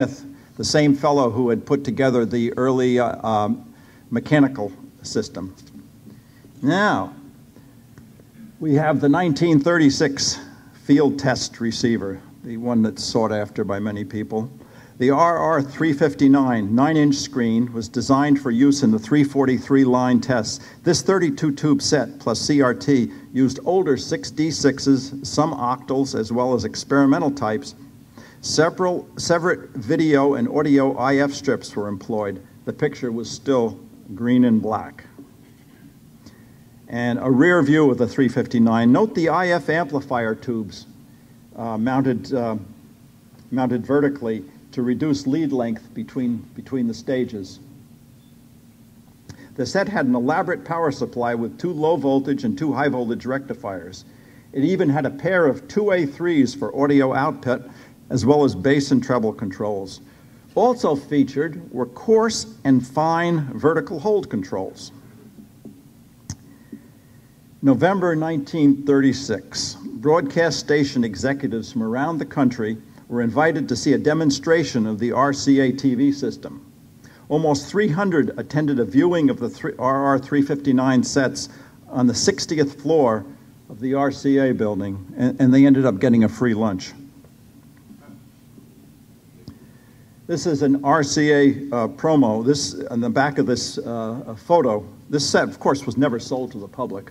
The same fellow who had put together the early uh, um, mechanical system. Now, we have the 1936 field test receiver, the one that's sought after by many people. The RR359 9-inch screen was designed for use in the 343 line tests. This 32-tube set plus CRT used older 6D6s, some octals, as well as experimental types. Several separate video and audio IF strips were employed. The picture was still green and black. And a rear view of the 359. Note the IF amplifier tubes uh, mounted, uh, mounted vertically to reduce lead length between, between the stages. The set had an elaborate power supply with two low voltage and two high voltage rectifiers. It even had a pair of 2A3s for audio output, as well as bass and treble controls. Also featured were coarse and fine vertical hold controls. November 1936, broadcast station executives from around the country were invited to see a demonstration of the RCA TV system. Almost 300 attended a viewing of the RR359 sets on the 60th floor of the RCA building, and, and they ended up getting a free lunch. This is an RCA uh, promo. This on the back of this uh, photo. This set, of course, was never sold to the public.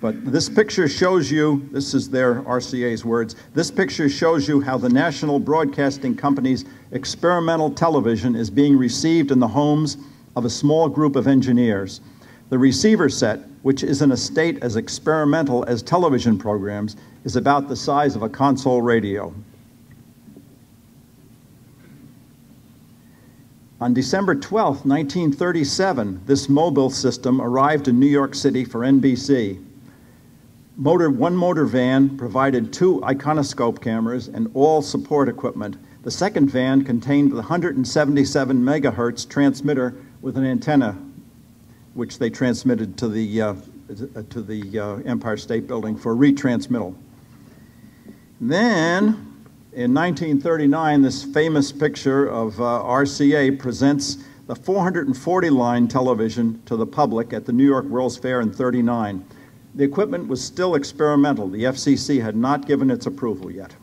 But this picture shows you, this is their RCA's words, this picture shows you how the National Broadcasting Company's experimental television is being received in the homes of a small group of engineers. The receiver set, which is in a state as experimental as television programs, is about the size of a console radio. On December 12, 1937, this mobile system arrived in New York City for NBC motor, one motor van provided two iconoscope cameras and all support equipment. The second van contained the 177 megahertz transmitter with an antenna, which they transmitted to the, uh, to the uh, Empire State Building for retransmittal. Then, in 1939, this famous picture of uh, RCA presents the 440 line television to the public at the New York World's Fair in 39. The equipment was still experimental. The FCC had not given its approval yet.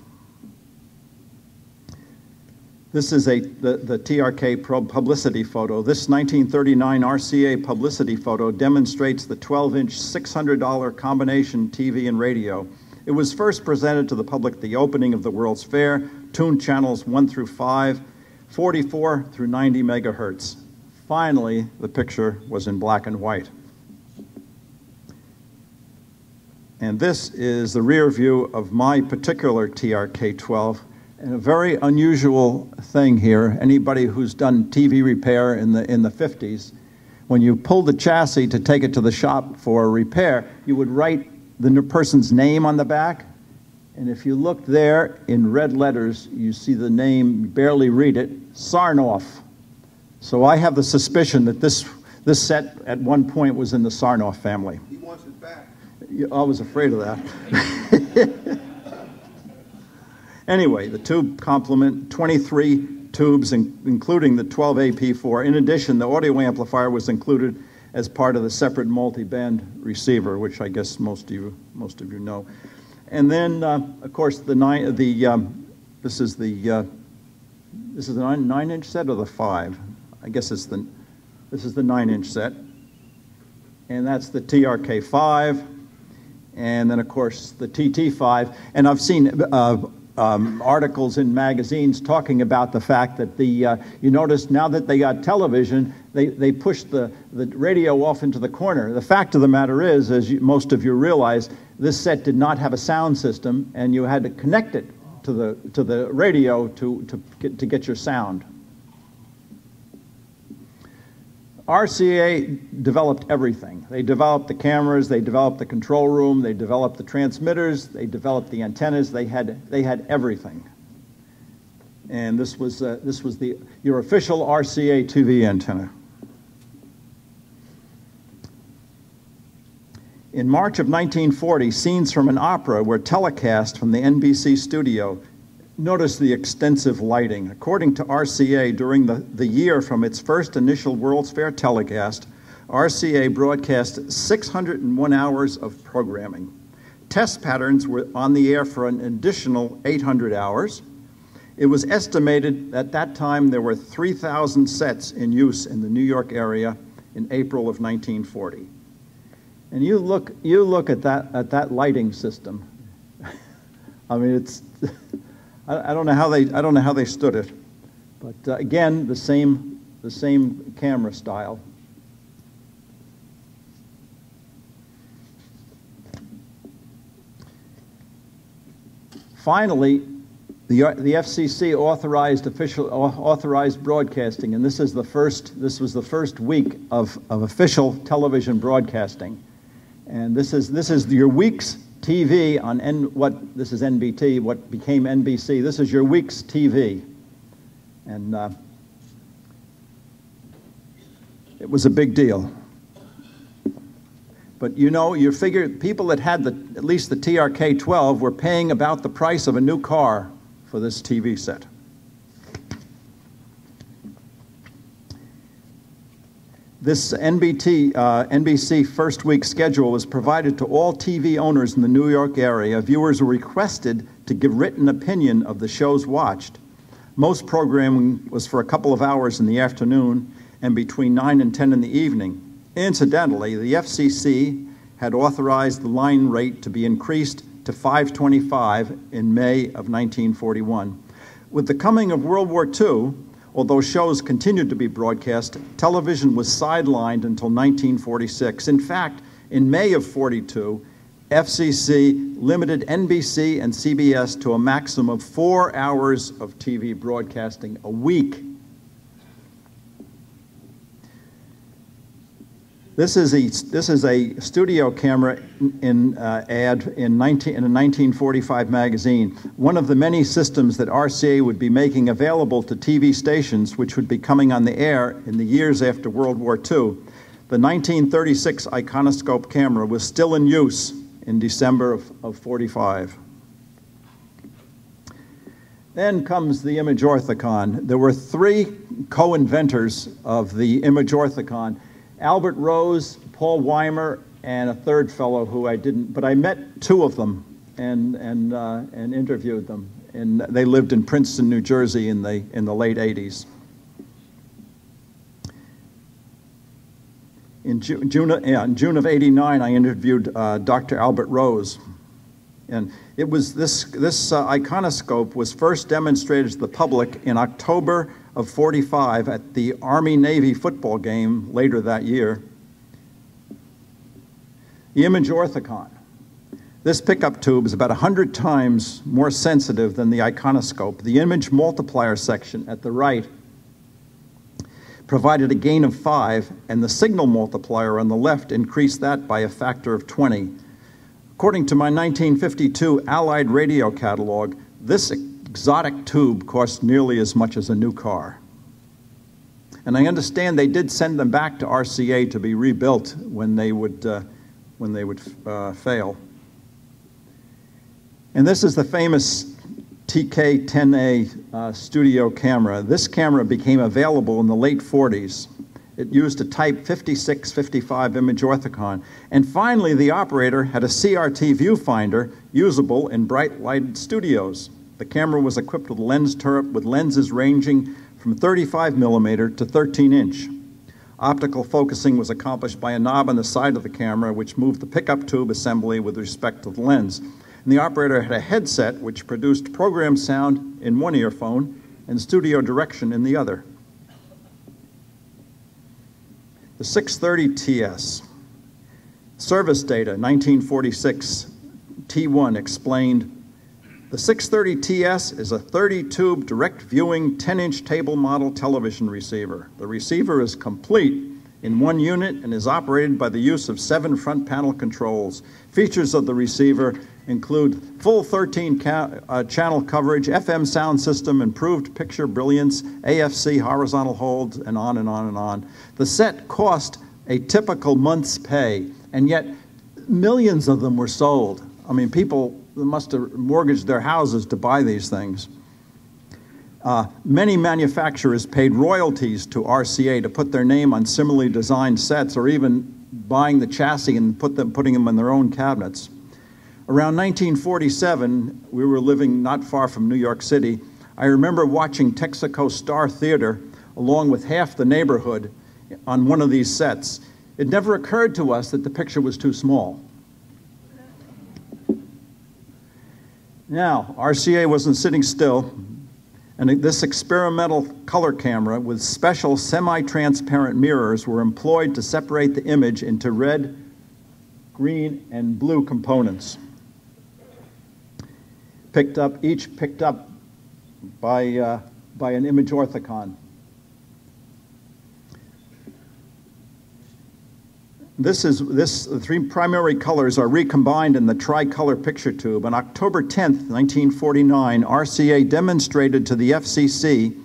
This is a, the, the TRK publicity photo. This 1939 RCA publicity photo demonstrates the 12 inch, $600 combination TV and radio. It was first presented to the public at the opening of the World's Fair, tuned channels 1 through 5, 44 through 90 megahertz. Finally, the picture was in black and white. And this is the rear view of my particular TRK-12. And a very unusual thing here, anybody who's done TV repair in the, in the 50s, when you pull the chassis to take it to the shop for repair, you would write the person's name on the back. And if you look there in red letters, you see the name, barely read it, Sarnoff. So I have the suspicion that this, this set at one point was in the Sarnoff family. He wants it back. I was afraid of that. anyway, the tube complement 23 tubes, in, including the 12AP4. In addition, the audio amplifier was included as part of the separate multi-band receiver, which I guess most of you most of you know. And then, uh, of course, the nine the um, this is the uh, this is the nine, nine inch set or the five. I guess it's the this is the nine inch set, and that's the TRK5 and then of course the TT5. And I've seen uh, um, articles in magazines talking about the fact that the uh, you notice now that they got television, they they pushed the the radio off into the corner. The fact of the matter is, as you, most of you realize, this set did not have a sound system, and you had to connect it to the to the radio to to get, to get your sound. RCA developed everything. They developed the cameras, they developed the control room, they developed the transmitters, they developed the antennas, they had, they had everything. And this was, uh, this was the, your official RCA TV antenna. In March of 1940, scenes from an opera were telecast from the NBC studio notice the extensive lighting. According to RCA, during the, the year from its first initial World's Fair telecast, RCA broadcast 601 hours of programming. Test patterns were on the air for an additional 800 hours. It was estimated at that time there were 3,000 sets in use in the New York area in April of 1940. And you look, you look at, that, at that lighting system. I mean, it's, I, I, don't know how they, I don't know how they stood it. But uh, again, the same, the same camera style. Finally, the, the FCC authorized official authorized broadcasting, and this is the first. This was the first week of, of official television broadcasting, and this is this is your week's TV on N, what this is NBT, what became NBC. This is your week's TV, and uh, it was a big deal. But you know, you figure people that had the, at least the TRK 12 were paying about the price of a new car for this TV set. This NBT, uh, NBC first week schedule was provided to all TV owners in the New York area. Viewers were requested to give written opinion of the shows watched. Most programming was for a couple of hours in the afternoon and between 9 and 10 in the evening. Incidentally, the FCC had authorized the line rate to be increased to 525 in May of 1941. With the coming of World War II, although shows continued to be broadcast, television was sidelined until 1946. In fact, in May of 42, FCC limited NBC and CBS to a maximum of four hours of TV broadcasting a week This is a, this is a studio camera in, uh, ad in, 19, in a 1945 magazine. One of the many systems that RCA would be making available to TV stations, which would be coming on the air in the years after World War II. The 1936 iconoscope camera was still in use in December of, of 45. Then comes the Image Orthicon. There were three co-inventors of the Image Orthicon. Albert Rose, Paul Weimer, and a third fellow who I didn't, but I met two of them and, and, uh, and interviewed them. And they lived in Princeton, New Jersey in the, in the late 80s. In June, June, of 89, I interviewed uh, Dr. Albert Rose. And it was this, this uh, iconoscope was first demonstrated to the public in October of 45 at the Army Navy football game later that year. The image orthicon. This pickup tube is about 100 times more sensitive than the iconoscope. The image multiplier section at the right provided a gain of 5, and the signal multiplier on the left increased that by a factor of 20. According to my 1952 Allied radio catalog, this exotic tube cost nearly as much as a new car. And I understand they did send them back to RCA to be rebuilt when they would, uh, when they would uh, fail. And this is the famous TK-10A uh, studio camera. This camera became available in the late 40s. It used a Type 5655 image orthicon. And finally, the operator had a CRT viewfinder usable in bright lighted studios. The camera was equipped with a lens turret with lenses ranging from 35 millimeter to 13 inch. Optical focusing was accomplished by a knob on the side of the camera which moved the pickup tube assembly with respect to the lens. And the operator had a headset which produced program sound in one earphone and studio direction in the other. The 630 TS. Service data, 1946. T1 explained the 630 TS is a 30 tube direct viewing 10 inch table model television receiver. The receiver is complete in one unit and is operated by the use of seven front panel controls. Features of the receiver include full 13 uh, channel coverage, FM sound system, improved picture brilliance, AFC horizontal holds, and on and on and on. The set cost a typical month's pay, and yet millions of them were sold. I mean, people must have mortgaged their houses to buy these things. Uh, many manufacturers paid royalties to RCA to put their name on similarly designed sets or even buying the chassis and put them, putting them in their own cabinets. Around 1947, we were living not far from New York City. I remember watching Texaco Star Theater along with half the neighborhood on one of these sets. It never occurred to us that the picture was too small. Now, RCA wasn't sitting still, and this experimental color camera with special semi-transparent mirrors were employed to separate the image into red, green, and blue components. Picked up, each picked up by, uh, by an image orthicon. This is this the three primary colors are recombined in the tricolor picture tube. On October 10th, 1949, RCA demonstrated to the FCC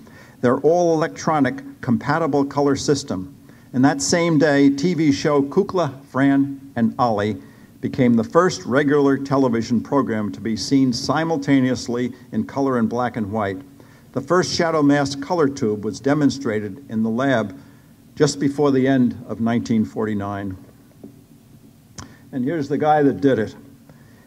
their all electronic compatible color system. And that same day, TV show Kukla, Fran, and Ollie became the first regular television program to be seen simultaneously in color and black and white. The first shadow mask color tube was demonstrated in the lab just before the end of 1949. And here's the guy that did it.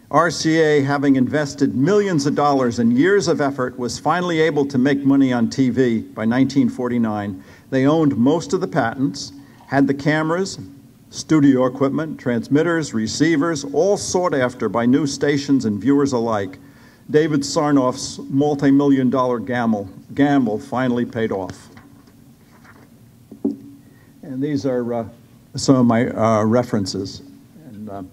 RCA, having invested millions of dollars and years of effort, was finally able to make money on TV by 1949. They owned most of the patents, had the cameras, studio equipment, transmitters, receivers, all sought after by new stations and viewers alike. David Sarnoff's multi million dollar gamble, gamble finally paid off. And these are uh, some of my uh, references. And uh,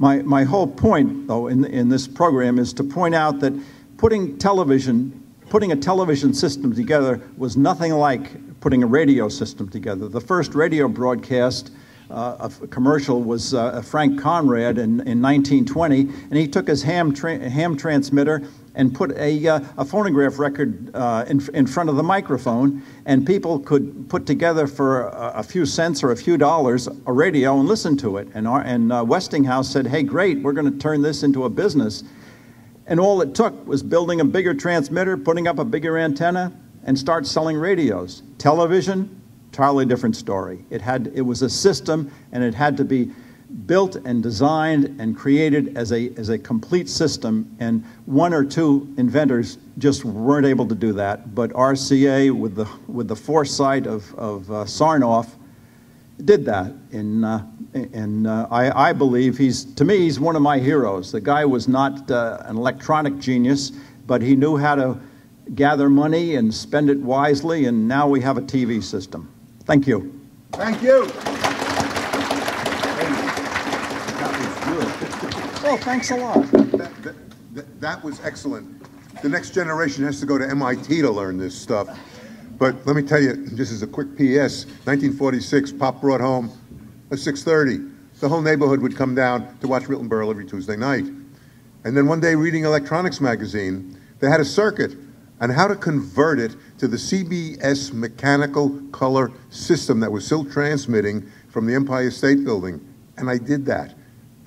my, my whole point, though, in, in this program is to point out that putting television, putting a television system together was nothing like putting a radio system together. The first radio broadcast uh, a commercial was uh, Frank Conrad in, in 1920, and he took his ham, tra ham transmitter and put a, uh, a phonograph record uh, in, in front of the microphone, and people could put together for a, a, few cents or a few dollars a radio and listen to it. And, our, and uh, Westinghouse said, hey, great, we're going to turn this into a business. And all it took was building a bigger transmitter, putting up a bigger antenna, and start selling radios. Television, entirely different story. It, had, it was a system, and it had to be built and designed and created as a, as a complete system, and one or two inventors just weren't able to do that. But RCA, with the, with the foresight of, of uh, Sarnoff, did that. And, uh, and uh, I, I believe he's, to me, he's one of my heroes. The guy was not uh, an electronic genius, but he knew how to gather money and spend it wisely, and now we have a TV system. Thank you. Thank you. Oh, thanks a lot. That, that, that, that was excellent. The next generation has to go to MIT to learn this stuff. But let me tell you, just as a quick PS, 1946, Pop brought home a 630. The whole neighborhood would come down to watch Milton Berle every Tuesday night. And then one day reading Electronics magazine, they had a circuit on how to convert it to the CBS mechanical color system that was still transmitting from the Empire State Building. And I did that.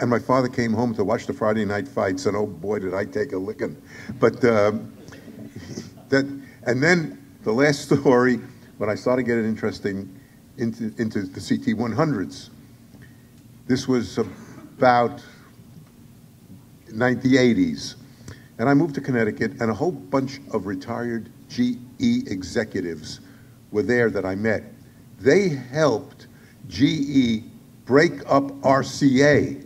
And my father came home to watch the Friday night fights, and oh boy, did I take a licking. But uh, that, and then the last story, when I started getting interesting into, into the CT 100s, this was about the 80s. And I moved to Connecticut, and a whole bunch of retired GE executives were there that I met. They helped GE break up RCA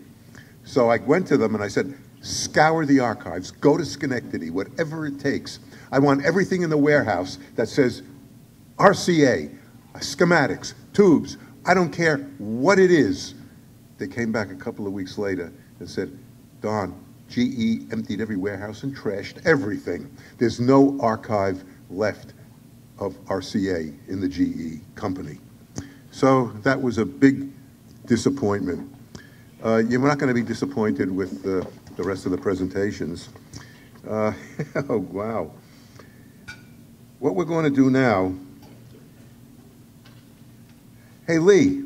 so I went to them and I said, scour the archives, go to Schenectady, whatever it takes. I want everything in the warehouse that says RCA, schematics, tubes. I don't care what it is. They came back a couple of weeks later and said, Don, GE emptied every warehouse and trashed everything. There's no archive left of RCA in the GE company. So that was a big disappointment. Uh, you're not going to be disappointed with the, the rest of the presentations. Uh, oh, wow. What we're going to do now, hey, Lee,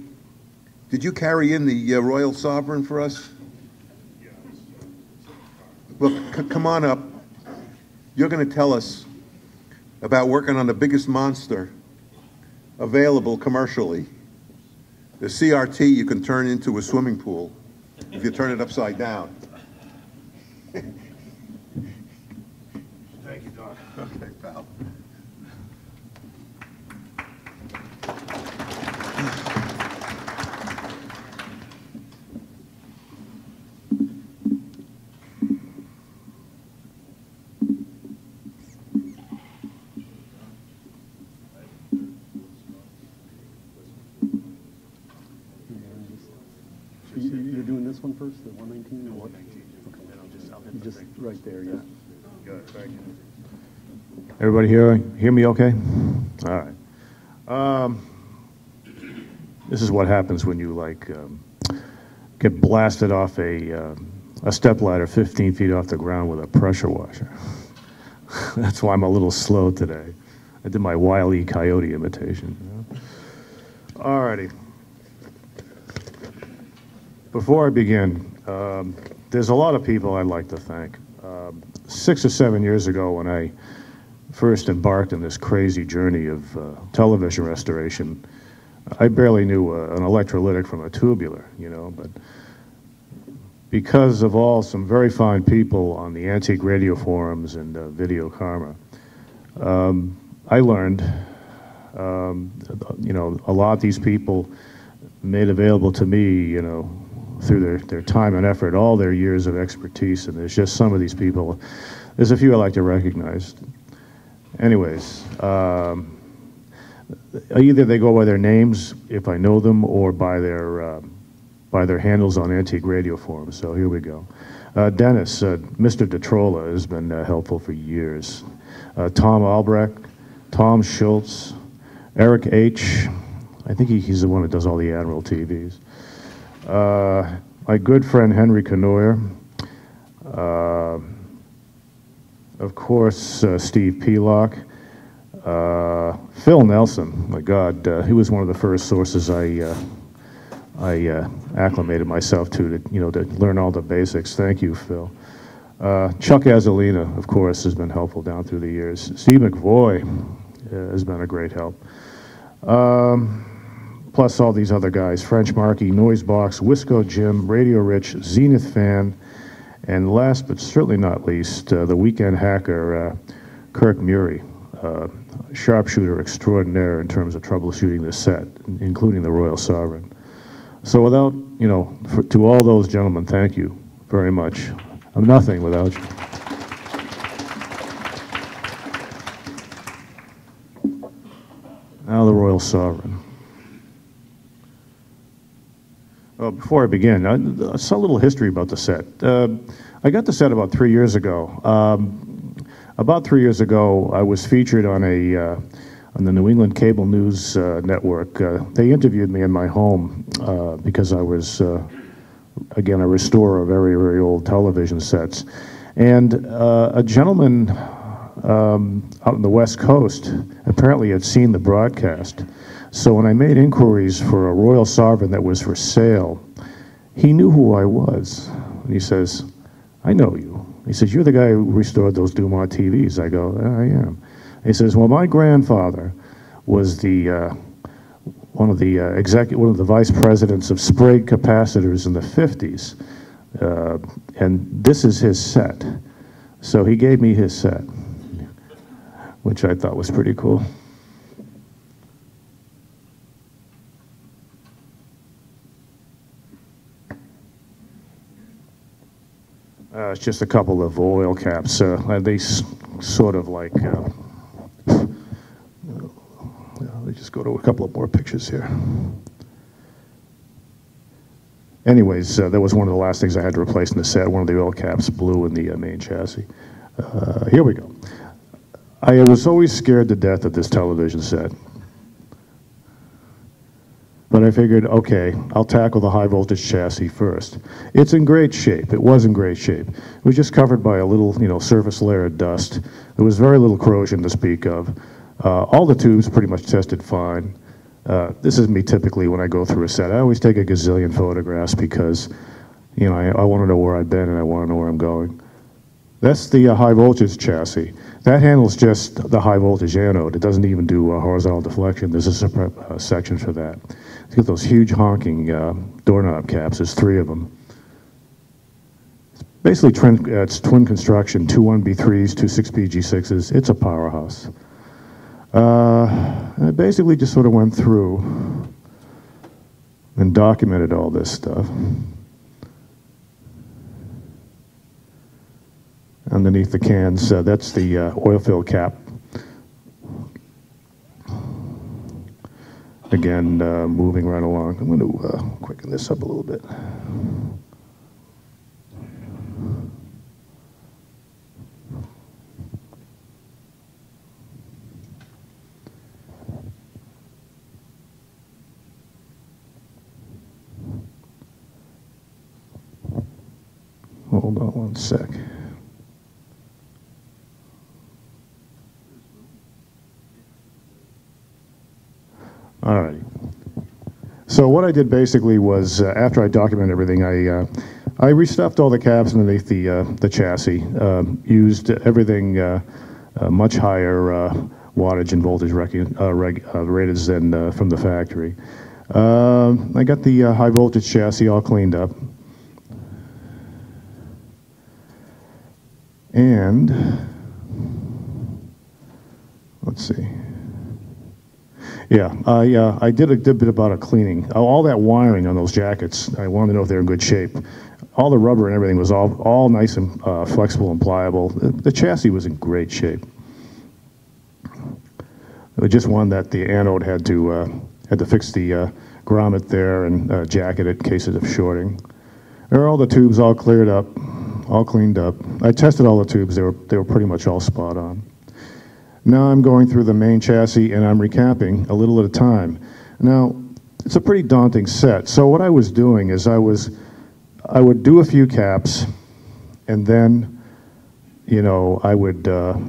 did you carry in the uh, Royal Sovereign for us? Well, come on up. You're going to tell us about working on the biggest monster available commercially. The CRT you can turn into a swimming pool if you turn it upside down. Thank you, Doc. Okay, pal. You- you- You're doing this one first, the 119 or what? You Just right there, yeah. Good, thank you. Everybody hear, hear me okay? All right. Um, this is what happens when you like um, get blasted off a, uh, a step ladder 15 feet off the ground with a pressure washer. That's why I'm a little slow today. I did my Wile E. Coyote imitation. You know? All righty. Before I begin, um, there's a lot of people I'd like to thank. Six or seven years ago, when I first embarked on this crazy journey of uh, television restoration, I barely knew uh, an electrolytic from a tubular, you know, but because of all some very fine people on the antique radio forums and uh, Video Karma, um, I learned, um, you know, a lot of these people made available to me, you know, through their, their time and effort, all their years of expertise, and there's just some of these people. There's a few I like to recognize. Anyways, um, either they go by their names if I know them, or by their um, by their handles on antique radio forums. So here we go. Uh, Dennis, uh, Mr. Detrola has been uh, helpful for years. Uh, Tom Albrecht, Tom Schultz, Eric H. I think he, he's the one that does all the Admiral TVs. Uh, my good friend Henry Canoyer. Uh, of course, uh, Steve Pelock. Uh, Phil Nelson, my God, uh, he was one of the first sources I I acclimated myself to, to, you know, to learn all the basics. Thank you, Phil. Chuck Azzalina, of course, has been helpful down through the years. Steve McVoy has been a great help. Um, plus all these other guys, French Markey, Noisebox, Wisco Jim, Radio Rich, Zenith Fan, and last but certainly not least, uh, the weekend hacker, uh, Kirk Murray, uh, sharpshooter extraordinaire in terms of troubleshooting the set, including the Royal Sovereign. So without, you know, for, to all those gentlemen, thank you very much. I'm nothing without you. Now the Royal Sovereign. Well, before I begin, I, saw a little history about the set. Uh, I got the set about three years ago. Um, about three years ago, I was featured on a uh, on the New England Cable News uh, Network. Uh, they interviewed me in my home uh, because I was, uh, again, a restorer of very, very old television sets. And uh, a gentleman um, out on the West Coast apparently had seen the broadcast. So when I made inquiries for a Royal Sovereign that was for sale, he knew who I was. And he says, I know you. He says, You're the guy who restored those DuMont TVs. I go, I am. He says, "Well, my grandfather was the uh, one of the uh, executive, one of the vice presidents of Sprague capacitors in the '50s, uh, and this is his set." So he gave me his set, which I thought was pretty cool. Uh, it's just a couple of oil caps. Uh, they sort of like. Uh, let me just go to a couple of more pictures here. Anyways, uh, that was one of the last things I had to replace in the set. One of the oil caps blew in the uh, main chassis. Uh, here we go. I was always scared to death of this television set. But I figured, okay, I'll tackle the high voltage chassis first. It's in great shape. It was in great shape. It was just covered by a little, you know, surface layer of dust. There was very little corrosion to speak of. Uh, all the tubes pretty much tested fine. Uh, this is me typically when I go through a set. I always take a gazillion photographs because, you know, I, I want to know where I've been and I want to know where I'm going. That's the uh, high voltage chassis. That handles just the high voltage anode. It doesn't even do uh, horizontal deflection. There's a separate uh, section for that. It's got those huge honking uh, doorknob caps. There's three of them. It's basically twin, uh, it's twin construction, two 1B3s, two 6BG6s. It's a powerhouse. Uh, I basically just sort of went through and documented all this stuff. underneath the cans. Uh, that's the uh, oil fill cap. Again, uh, moving right along. I'm going to uh, quicken this up a little bit. Hold on one sec. All right. So what I did basically was, uh, after I documented everything, I uh, I restuffed all the cabs underneath the uh, the chassis, um, used everything uh, uh, much higher uh, wattage and voltage rated than from the factory. Um, I got the high voltage chassis all cleaned up, and let's see. Yeah, I, uh, I did a good bit about a cleaning. All that wiring on those jackets, I wanted to know if they were in good shape. All the rubber and everything was all, all nice and uh, flexible and pliable. The, the, chassis was in great shape. It was just one that the anode had to, uh, had to fix the uh, grommet there and uh, jacket it in cases of shorting. There all the tubes all cleared up, all cleaned up. I tested all the tubes. They were, they were pretty much all spot on. Now I'm going through the main chassis and I'm recapping a little at a time. Now, it's a pretty daunting set. So what I was doing is I was, I would do a few caps and then, you know, I would uh,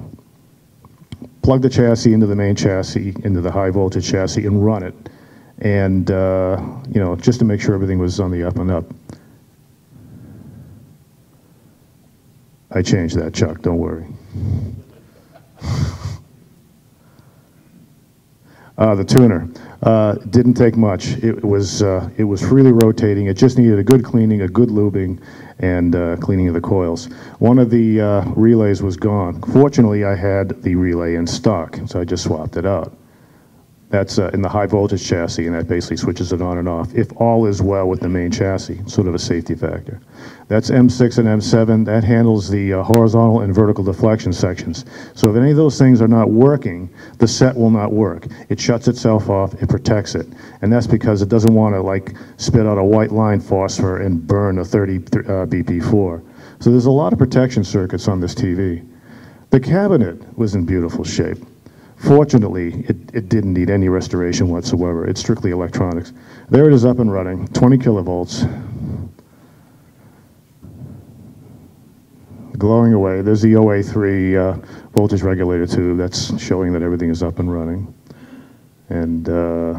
plug the chassis into the main chassis, into the high voltage chassis and run it. And, uh, you know, just to make sure everything was on the up and up. I changed that, Chuck, don't worry. Uh, the tuner uh, didn't take much. It was uh, it was freely rotating. It just needed a good cleaning, a good lubing, and uh, cleaning of the coils. One of the uh, relays was gone. Fortunately, I had the relay in stock, so I just swapped it out. That's uh, in the high voltage chassis, and that basically switches it on and off. If all is well with the main chassis, sort of a safety factor. That's M6 and M7. That handles the uh, horizontal and vertical deflection sections. So if any of those things are not working, the set will not work. It shuts itself off. It protects it, and that's because it doesn't want to like spit out a white line phosphor and burn a 30 uh, BP4. So there's a lot of protection circuits on this TV. The cabinet was in beautiful shape. Fortunately, it, it didn't need any restoration whatsoever. It's strictly electronics. There it is up and running, 20 kilovolts. Glowing away. There's the OA3 uh, voltage regulator too. That's showing that everything is up and running. And uh,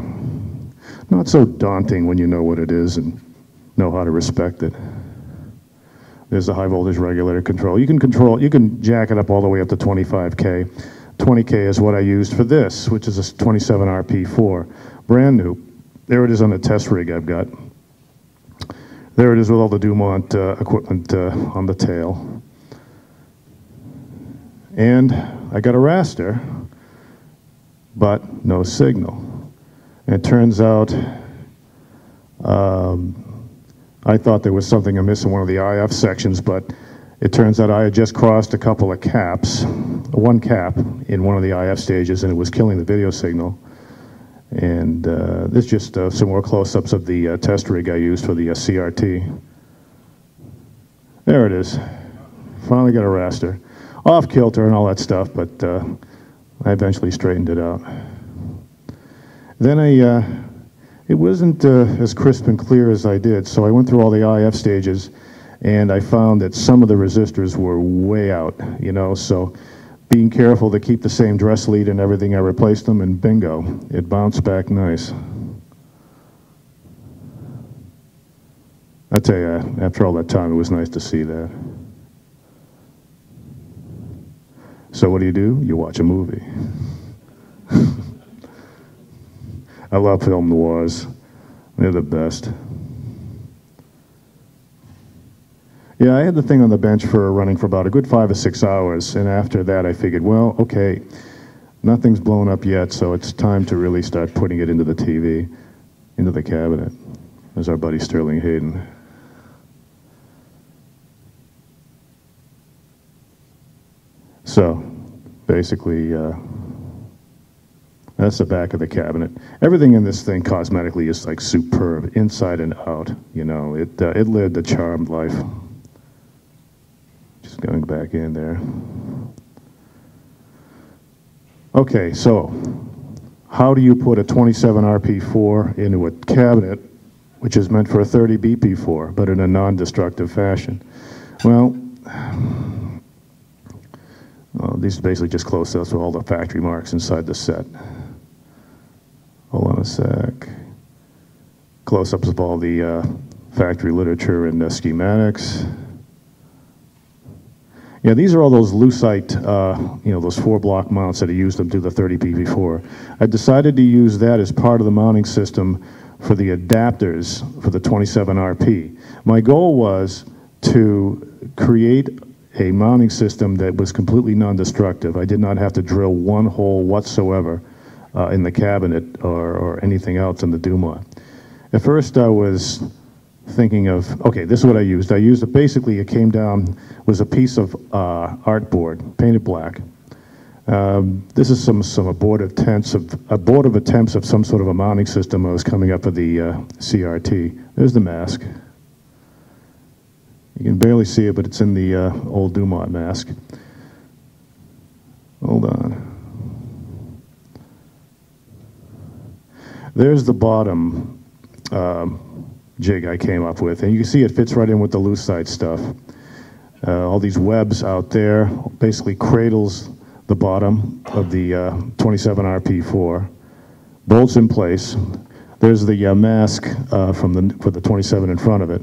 not so daunting when you know what it is and know how to respect it. There's the high voltage regulator control. You can control, you can jack it up all the way up to 25K. 20K is what I used for this, which is a 27 RP4, brand new. There it is on the test rig I've got. There it is with all the DuMont uh, equipment uh, on the tail. And I got a raster, but no signal. And it turns out um, I thought there was something amiss in one of the IF sections, but it turns out I had just crossed a couple of caps, one cap in one of the IF stages, and it was killing the video signal. And uh, this is just uh, some more close-ups of the uh, test rig I used for the uh, CRT. There it is. Finally got a raster. Off kilter and all that stuff, but uh, I eventually straightened it out. Then I, uh, it wasn't as crisp and clear as I did, so I went through all the IF stages and I found that some of the resistors were way out, you know, so being careful to keep the same dress lead and everything, I replaced them, and bingo, it bounced back nice. I tell you, after all that time, it was nice to see that. So what do you do? You watch a movie. I love film noirs. They're the best. Yeah, I had the thing on the bench for running for about a good five or six hours, and after that, I figured, well, okay, nothing's blown up yet, so it's time to really start putting it into the TV, into the cabinet. There's our buddy Sterling Hayden. So, basically, uh, that's the back of the cabinet. Everything in this thing cosmetically is like superb, inside and out. You know, it uh, it lived a charmed life. Going back in there. Okay, so how do you put a 27 RP4 into a cabinet, which is meant for a 30 BP4, but in a non-destructive fashion? Well, well, these are basically just close-ups of all the factory marks inside the set. Hold on a sec. Close-ups of all the uh, factory literature and uh, schematics. Yeah, these are all those lucite, uh, you know, those four block mounts that I used to do the 30 BP4. I decided to use that as part of the mounting system for the adapters for the 27RP. My goal was to create a mounting system that was completely non-destructive. I did not have to drill one hole whatsoever uh, in the cabinet or, or anything else in the DuMont. At first I was thinking of, okay, this is what I used. I used, it basically, it came down, was a piece of uh, artboard, painted black. Um, this is some, some abortive attempts of, abortive attempts of some sort of a mounting system I was coming up with the uh, CRT. There's the mask. You can barely see it, but it's in the uh, old DuMont mask. Hold on. There's the bottom um, jig I came up with, and you can see it fits right in with the lucite stuff. Uh, all these webs out there basically cradles the bottom of the uh, 27 RP4, bolts in place. There's the uh, mask uh, from the for the 27 in front of it.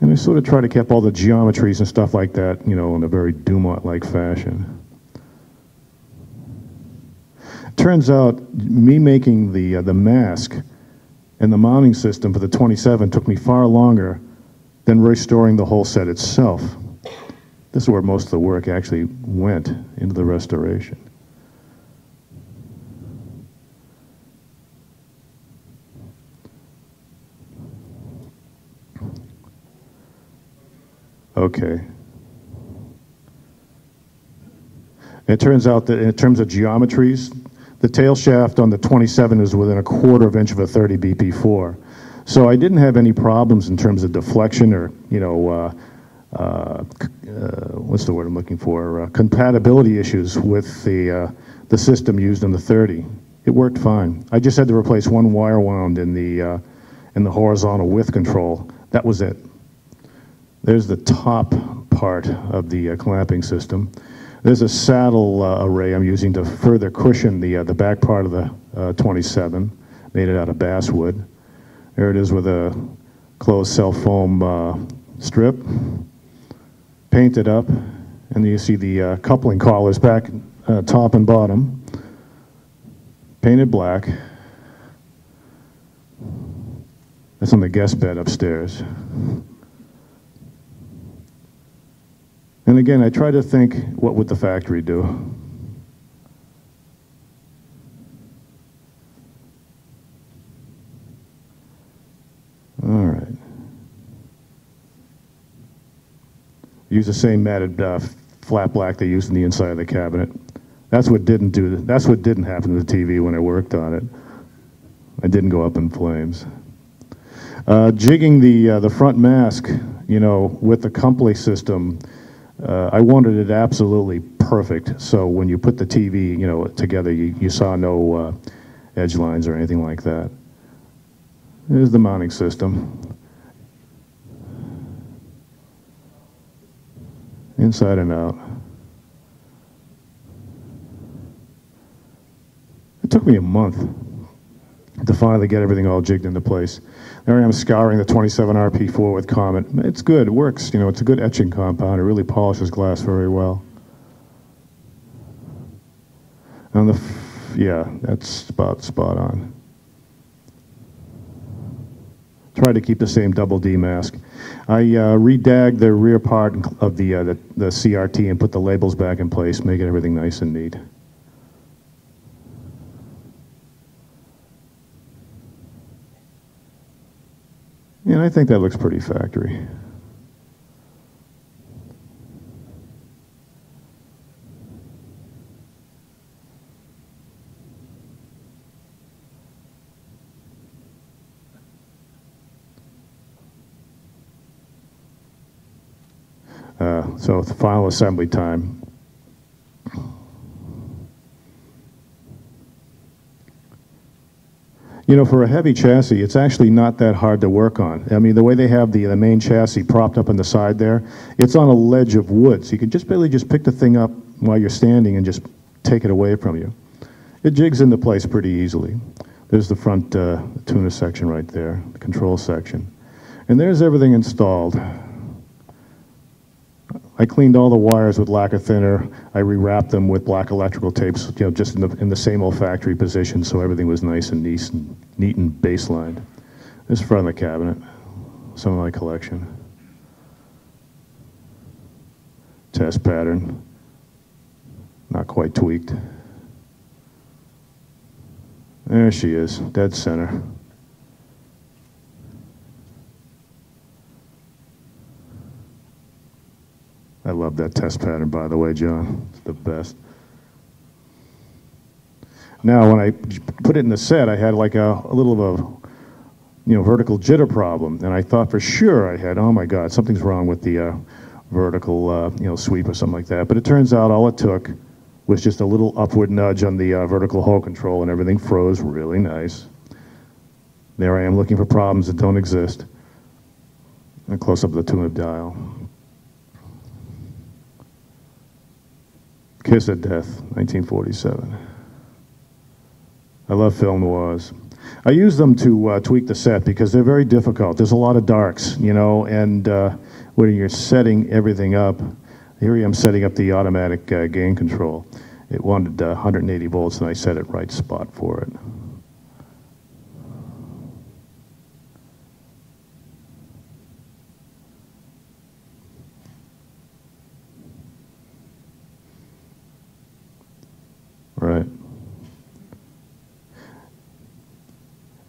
And we sort of try to keep all the geometries and stuff like that, you know, in a very DuMont-like fashion. Turns out, me making the, uh, the mask and the mounting system for the 27 took me far longer than restoring the whole set itself. This is where most of the work actually went into the restoration. Okay. It turns out that in terms of geometries, the tail shaft on the 27 is within a quarter of inch of a 30 BP4. So I didn't have any problems in terms of deflection or, you know, uh, uh, uh, what's the word I'm looking for? Uh, compatibility issues with the, uh, the system used in the 30. It worked fine. I just had to replace one wire wound in the, in the horizontal width control. That was it. There's the top part of the uh, clamping system. There's a saddle uh, array I'm using to further cushion the, uh, the back part of the uh, 27, made it out of basswood. There it is with a closed cell foam uh, strip, painted up, and you see the uh, coupling collars back, top and bottom, painted black. That's on the guest bed upstairs. And again, I try to think, what would the factory do? All right. Use the same matted uh, flat black they used in the inside of the cabinet. That's what didn't do. That's what didn't happen to the TV when I worked on it. I didn't go up in flames. Uh, jigging the uh, the front mask, you know, with the Compley system, uh, I wanted it absolutely perfect. So when you put the TV, you know, together, you, you saw no uh, edge lines or anything like that. There's the mounting system. Inside and out. It took me a month to finally get everything all jigged into place. There I am scouring the 27 RP4 with Comet. It's good, it works, you know, it's a good etching compound. It really polishes glass very well. On the, yeah, that's about spot on. Try to keep the same double D mask. I uh, redagged the rear part of the, uh, the, the CRT and put the labels back in place, making everything nice and neat. And I think that looks pretty factory. Uh, so the final assembly time. You know, for a heavy chassis, it's actually not that hard to work on. I mean, the way they have the, the main chassis propped up on the side there, it's on a ledge of wood, so you can just barely just pick the thing up while you're standing and just take it away from you. It jigs into place pretty easily. There's the front uh, tuner section right there, the control section. And there's everything installed. I cleaned all the wires with lacquer thinner. I rewrapped them with black electrical tapes, you know, just in the, in the same old factory position, so everything was nice and neat and, neat and baselined. This is front of the cabinet, some of my collection. Test pattern, not quite tweaked. There she is, dead center. I love that test pattern, by the way, John. It's the best. Now, when I put it in the set, I had like a, a little of a, you know, vertical jitter problem, and I thought for sure I had, oh my God, something's wrong with the uh, vertical, uh, you know, sweep or something like that. But it turns out all it took was just a little upward nudge on the uh, vertical hold control, and everything froze really nice. There I am looking for problems that don't exist. And close up the tune-up dial. Kiss of Death, 1947. I love film noirs. I use them to uh, tweak the set because they're very difficult. There's a lot of darks, you know, and uh, when you're setting everything up, here I am setting up the automatic uh, gain control. It wanted 180 volts, and I set it right spot for it.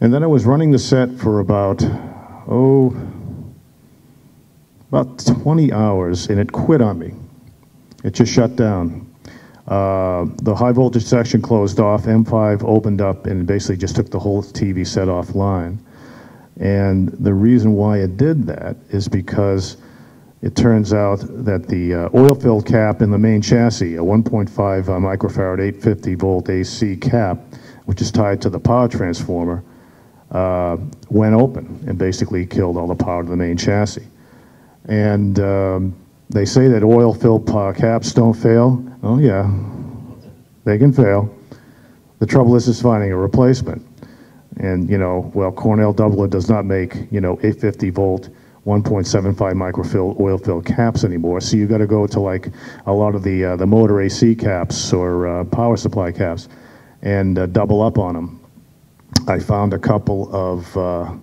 And then I was running the set for about, oh, about 20 hours, and it quit on me. It just shut down. Uh, the high voltage section closed off, M5 opened up, and basically just took the whole TV set offline. And the reason why it did that is because it turns out that the uh, oil-filled cap in the main chassis, a 1.5 uh, microfarad 850 volt AC cap, which is tied to the power transformer, uh, went open and basically killed all the power to the main chassis. And um, they say that oil-filled caps don't fail. Oh yeah, they can fail. The trouble is, is finding a replacement. And you know, well, Cornell Dubilier does not make you know 850 volt 1.75 microfill oil fill caps anymore. So you've got to go to like a lot of the uh, the motor AC caps or uh, power supply caps and uh, double up on them. I found a couple of uh,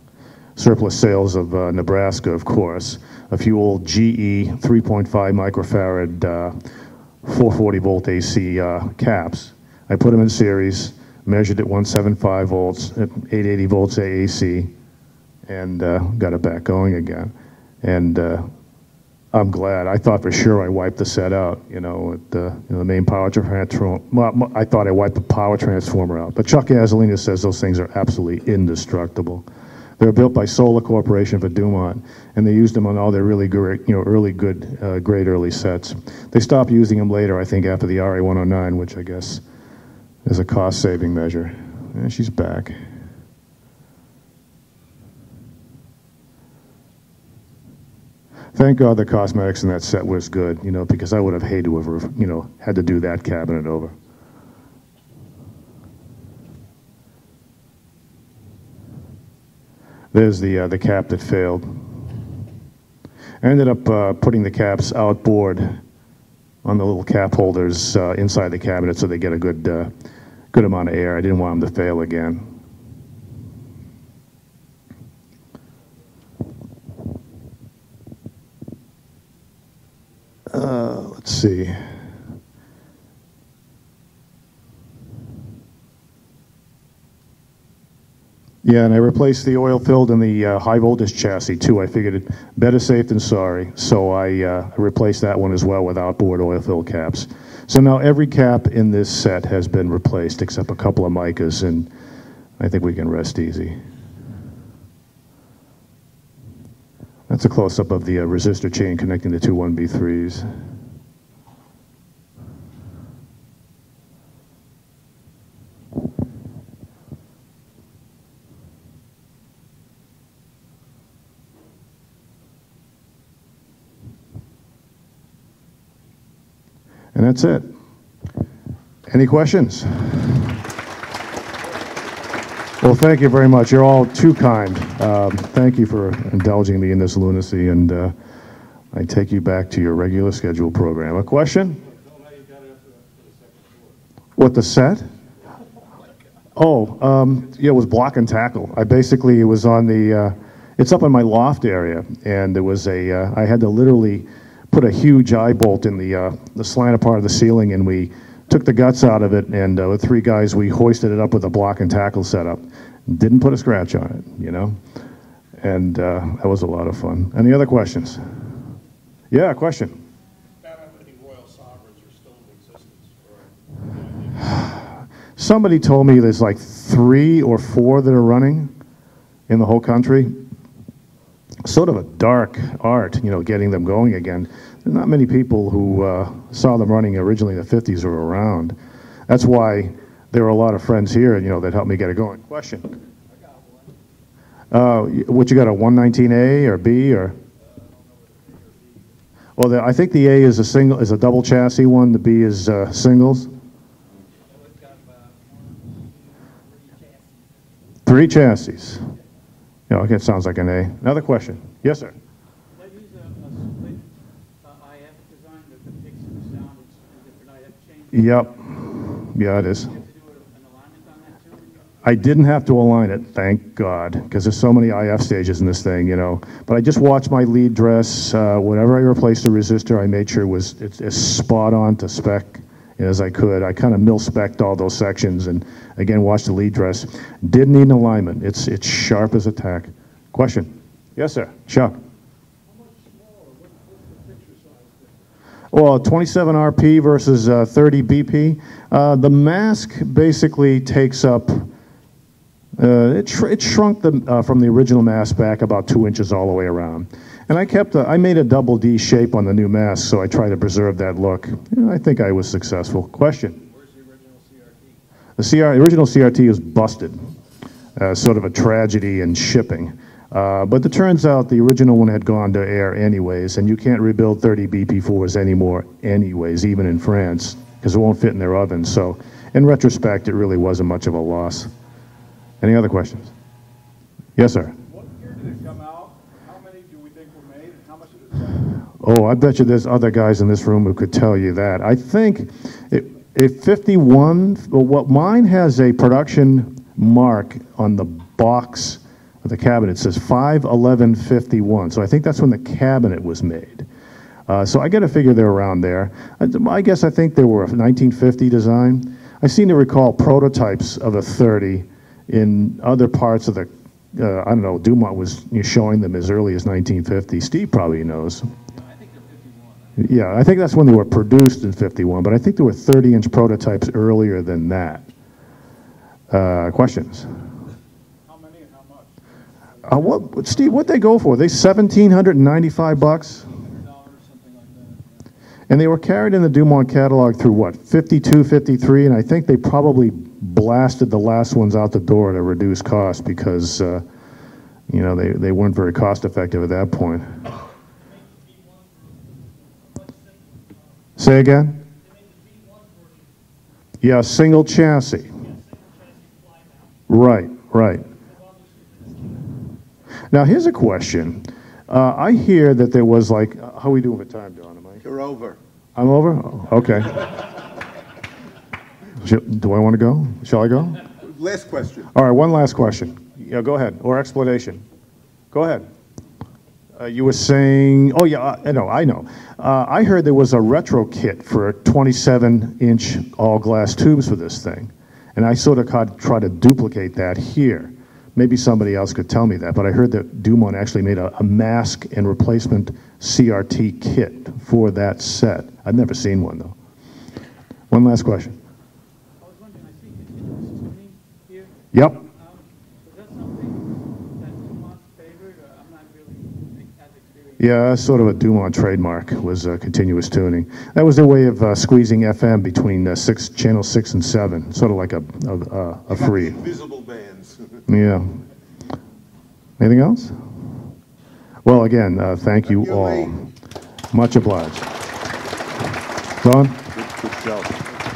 surplus sales of uh, Nebraska, of course, a few old GE 3.5 microfarad uh, 440 volt AC caps. I put them in series, measured at 175 volts, at 880 volts AAC and uh, got it back going again. And uh, I'm glad. I thought for sure I wiped the set out, you know, at the, you know, the main power transformer. I thought I wiped the power transformer out. But Chuck Azzalina says those things are absolutely indestructible. They were built by Solar Corporation for DuMont, and they used them on all their really great, you know, early good, uh, great early sets. They stopped using them later, I think, after the RA109, which I guess is a cost-saving measure. And she's back. Thank God the cosmetics in that set was good, you know, because I would have hated to have, you know, had to do that cabinet over. There's the, uh, the cap that failed. I ended up uh, putting the caps outboard on the little cap holders uh, inside the cabinet so they get a good, uh, good amount of air. I didn't want them to fail again. Uh, let's see. Yeah, and I replaced the oil filled in the uh, high voltage chassis too. I figured it better safe than sorry, so I uh, replaced that one as well with outboard oil filled caps. So now every cap in this set has been replaced except a couple of micas, and I think we can rest easy. That's a close up of the uh, resistor chain connecting the two 1B3s. And that's it. Any questions? Well, thank you very much. You're all too kind. Um, thank you for indulging me in this lunacy, and uh, I take you back to your regular schedule program. A question? What the set? Oh, um, yeah, it was block and tackle. I basically it was on the. Uh, it's up in my loft area, and there was a. Uh, I had to literally put a huge eye bolt in the uh, the slanted part of the ceiling, and we took the guts out of it, and uh, with three guys, we hoisted it up with a block and tackle setup. Didn't put a scratch on it, you know, and uh, that was a lot of fun. Any other questions? Yeah, question. Somebody told me there's like three or four that are running in the whole country. Sort of a dark art, you know, getting them going again. Not many people who uh, saw them running originally in the 50s or around. That's why there were a lot of friends here, and you know, that helped me get it going. Question? Uh, what you got, a 119A or B or? Well, the, I think the A is a single, is a double chassis one, the B is uh, singles. Three chassis. Yeah, okay, it sounds like an A. Another question? Yes, sir. Did I use a, a split uh, IF design that depicts the sound in different IF changes? Yep. Yeah, it is. I didn't have to align it, thank God, because there's so many IF stages in this thing, you know. But I just watched my lead dress. Uh, whenever I replaced a resistor, I made sure it was as spot on to spec as I could. I kind of mil spec'd all those sections, and again, watched the lead dress. Didn't need an alignment. It's it's sharp as a tack. Question? Yes, sir. Chuck. Well, 27 RP versus uh, 30 BP. Uh, the mask basically takes up. Uh, it, it shrunk the, uh, from the original mask back about two inches all the way around. And I kept, a, I made a double D shape on the new mask, so I tried to preserve that look. Yeah, I think I was successful. Question? Where's the original CRT? The CR, original CRT is busted. Uh, sort of a tragedy in shipping. Uh, but it turns out the original one had gone to air anyways, and you can't rebuild 30 BP4s anymore anyways, even in France, because it won't fit in their ovens. So in retrospect, it really wasn't much of a loss. Any other questions? Yes, sir. What year did it come out? How many do we think were made? and How much did it sell? Oh, I bet you there's other guys in this room who could tell you that. I think it, it 51, well, what mine has a production mark on the box the cabinet. Says 51151. So I think that's when the cabinet was made. Uh, so I got to figure they're around there. I, I guess I think they were a 1950 design. I seem to recall prototypes of a 30 in other parts of the, uh, I don't know, DuMont was showing them as early as 1950. Steve probably knows. Yeah, I think that's when they were produced in 51, but I think there were 30 inch prototypes earlier than that. Uh, questions? How many and how much? Uh, what, Steve, what they go for? They 1795 bucks? Dollars, something like that. And they were carried in the DuMont catalog through what, 52, 53, and I think they probably blasted the last ones out the door at a reduced cost because, uh, you know, they, they weren't very cost effective at that point. Say again? Yeah, single chassis. Right, right. Now, here's a question. Uh, I hear that there was like, how are we doing for time, Don? Am I? You're over. I'm over? Oh, Okay. Do I want to go? Shall I go? Last question. All right, one last question. Yeah, go ahead, or explanation. Go ahead. Uh, you were saying, oh yeah, I know, I know. Uh, I heard there was a retro kit for 27-inch all-glass tubes for this thing, and I sort of try to duplicate that here. Maybe somebody else could tell me that, but I heard that DuMont actually made a, a mask and replacement CRT kit for that set. I've never seen one though. One last question. I was wondering, I see continuous tuning here. Yep. Um, Is that something that DuMont favored, or I'm not really as experienced? Yeah, that's sort of a DuMont trademark was uh, continuous tuning. That was their way of uh, squeezing FM between uh, six, channel six and seven, sort of like a a, a, a free. Invisible bands. Yeah. Anything else? Well, again, uh, thank you you, all. Lee. Much obliged. Don? Good show.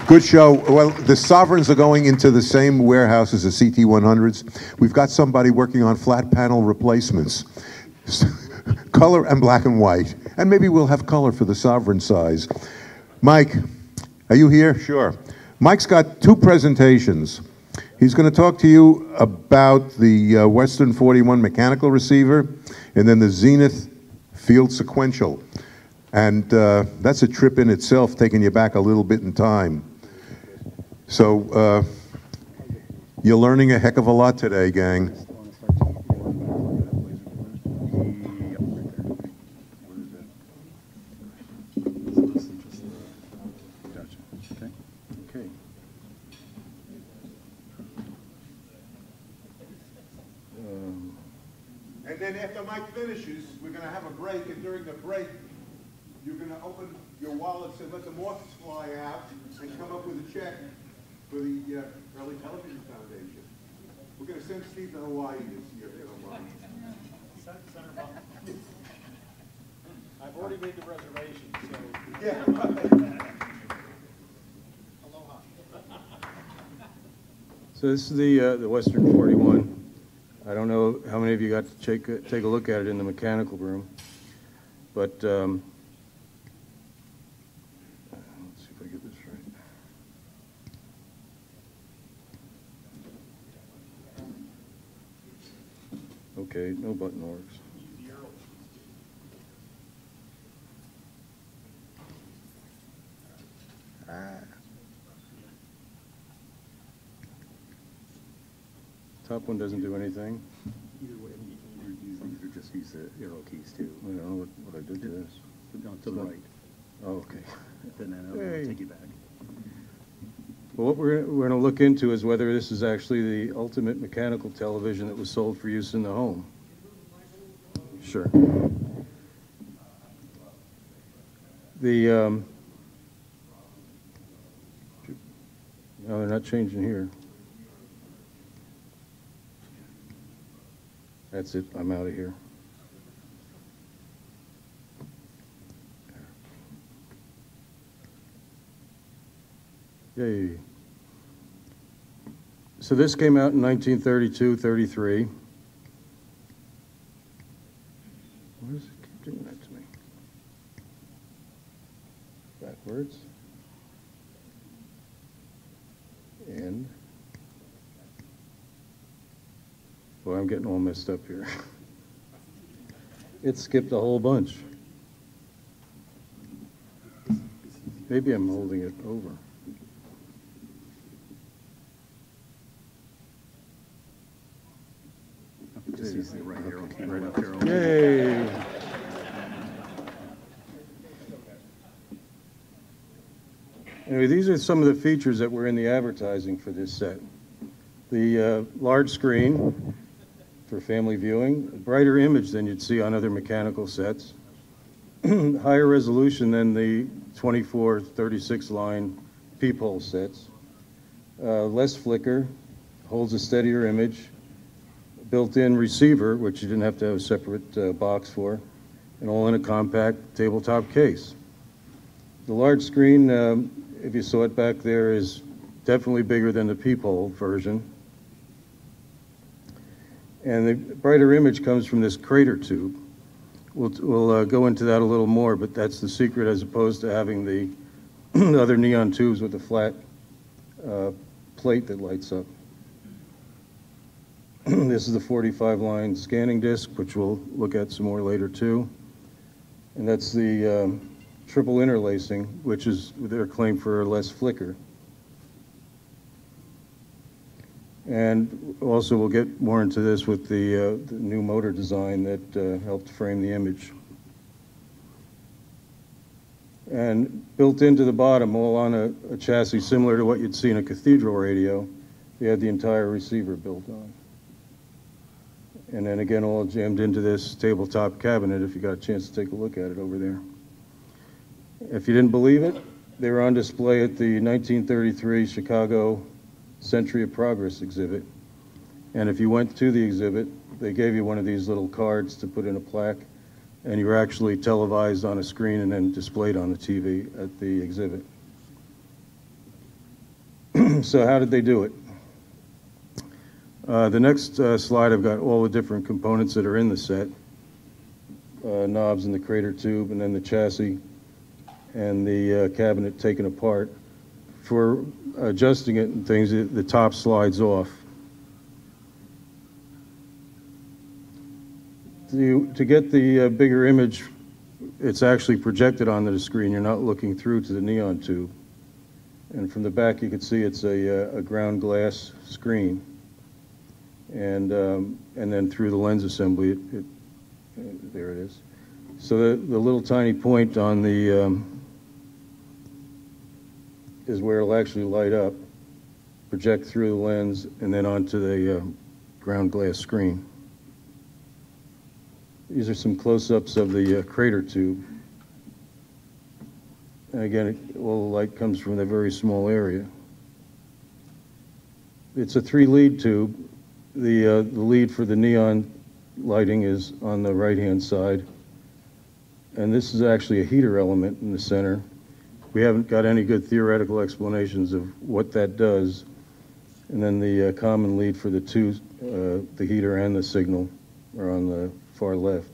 Good show. Well, the Sovereigns are going into the same warehouse as the CT100s. We've got somebody working on flat panel replacements. color and black and white. And maybe we'll have color for the Sovereign size. Mike, are you here? Sure. Mike's got two presentations. He's going to talk to you about the uh, Western 41 mechanical receiver and then the Zenith field sequential. And uh, that's a trip in itself, taking you back a little bit in time. So uh, you're learning a heck of a lot today, gang. Gotcha. Okay. Okay. And then after Mike finishes, we're going to have a break, and during the break, you're going to open your wallets and let the moths fly out and come up with a check for the uh, Early Television Foundation. We're going to send Steve to Hawaii this year, if you don't mind. Senator Bob. I've already made the reservation, so. Yeah. Aloha. So this is the, uh, the Western 41. I don't know how many of you got to take, a- take a look at it in the mechanical room, but, um, let's see if I get this right. Okay, no button works. Top one doesn't do anything. Use these or just use the arrow keys too. I don't know what, what I did to this. No, to the right, Oh, okay. then that'll Hey. take you back. Well, what we're, we're going to look into is whether this is actually the ultimate mechanical television that was sold for use in the home. Sure. The, um, no, they're not changing here. That's it, I'm out of here. Yay. So this came out in 1932, 33. Why does it keep doing that to me? Backwards. And. Boy, I'm getting all messed up here. It skipped a whole bunch. Maybe I'm holding it over. Just use the right up arrow. Yay! Anyway, these are some of the features that were in the advertising for this set. The uh, large screen for family viewing, brighter image than you'd see on other mechanical sets, higher resolution than the 24, 36 line peephole sets, uh, less flicker, holds a steadier image, built-in receiver, which you didn't have to have a separate uh, box for, and all in a compact tabletop case. The large screen, um, if you saw it back there, is definitely bigger than the peephole version. And the brighter image comes from this crater tube. We'll, we'll uh, go into that a little more, but that's the secret as opposed to having the other neon tubes with a flat uh, plate that lights up. this is the 45 line scanning disc, which we'll look at some more later too. And that's the um, triple interlacing, which is their claim for less flicker. And also, we'll get more into this with the, uh, the new motor design that uh, helped frame the image. And built into the bottom, all on a, a chassis similar to what you'd see in a cathedral radio, they had the entire receiver built on. And then again, all jammed into this tabletop cabinet if you got a chance to take a look at it over there. If you didn't believe it, they were on display at the 1933 Chicago Century of Progress exhibit. And if you went to the exhibit, they gave you one of these little cards to put in a plaque, and you were actually televised on a screen and then displayed on the TV at the exhibit. so, how did they do it? Uh, the next uh, slide, I've got all the different components that are in the set uh, knobs in the crater tube, and then the chassis and the uh, cabinet taken apart. For adjusting it and things, it, the top slides off. To, to get the uh, bigger image, it's actually projected onto the screen. You're not looking through to the neon tube. And from the back, you can see it's a, a ground glass screen. And, um, and then through the lens assembly, it, it, uh, there it is. So the, the little tiny point on the, um, is where it'll actually light up, project through the lens, and then onto the uh, ground glass screen. These are some close-ups of the uh, crater tube. And again, it, all the light comes from a very small area. It's a three-lead tube. The, uh, the lead for the neon lighting is on the right-hand side. And this is actually a heater element in the center we haven't got any good theoretical explanations of what that does. And then the uh, common lead for the two, uh, the heater and the signal, are on the far left.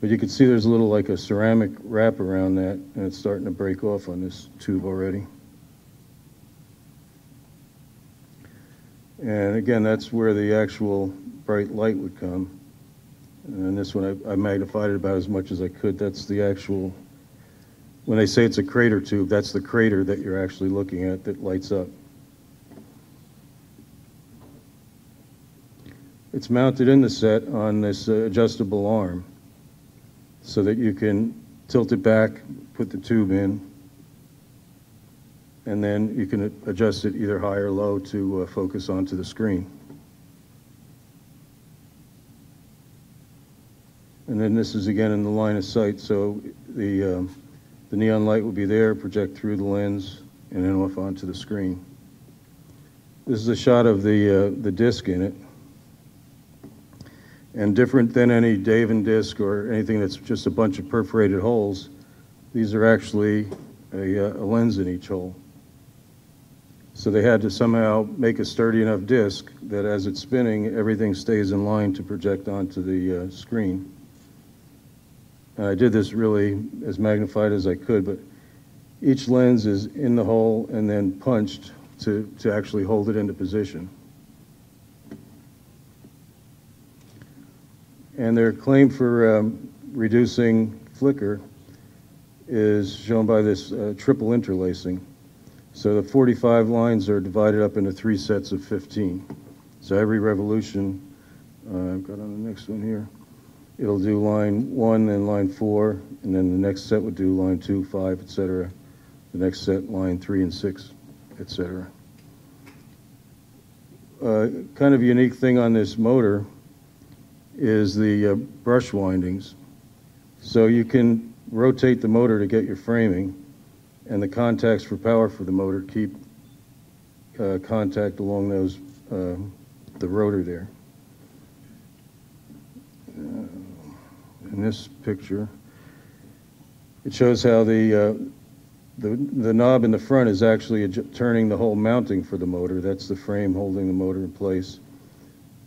But you can see there's a little like a ceramic wrap around that, and it's starting to break off on this tube already. And again, that's where the actual bright light would come. And this one, I, I magnified it about as much as I could. That's the actual when they say it's a crater tube, that's the crater that you're actually looking at that lights up. It's mounted in the set on this uh, adjustable arm so that you can tilt it back, put the tube in, and then you can adjust it either high or low to uh, focus onto the screen. And then this is again in the line of sight, so the um, the neon light will be there, project through the lens, and then off onto the screen. This is a shot of the, uh, the disc in it. And different than any Daven disc or anything that's just a bunch of perforated holes, these are actually a, uh, a lens in each hole. So they had to somehow make a sturdy enough disc that as it's spinning, everything stays in line to project onto the uh, screen. And I did this really as magnified as I could, but each lens is in the hole and then punched to, to actually hold it into position. And their claim for um, reducing flicker is shown by this uh, triple interlacing. So the 45 lines are divided up into three sets of 15. So every revolution, uh, I've got on the next one here, it'll do line one and line four, and then the next set would do line two, five, etc. The next set, line three and six, etc. Uh, kind of unique thing on this motor is the uh, brush windings. So you can rotate the motor to get your framing, and the contacts for power for the motor keep uh, contact along those uh, the rotor there. Uh, in this picture. It shows how the, uh, the, the knob in the front is actually turning the whole mounting for the motor. That's the frame holding the motor in place.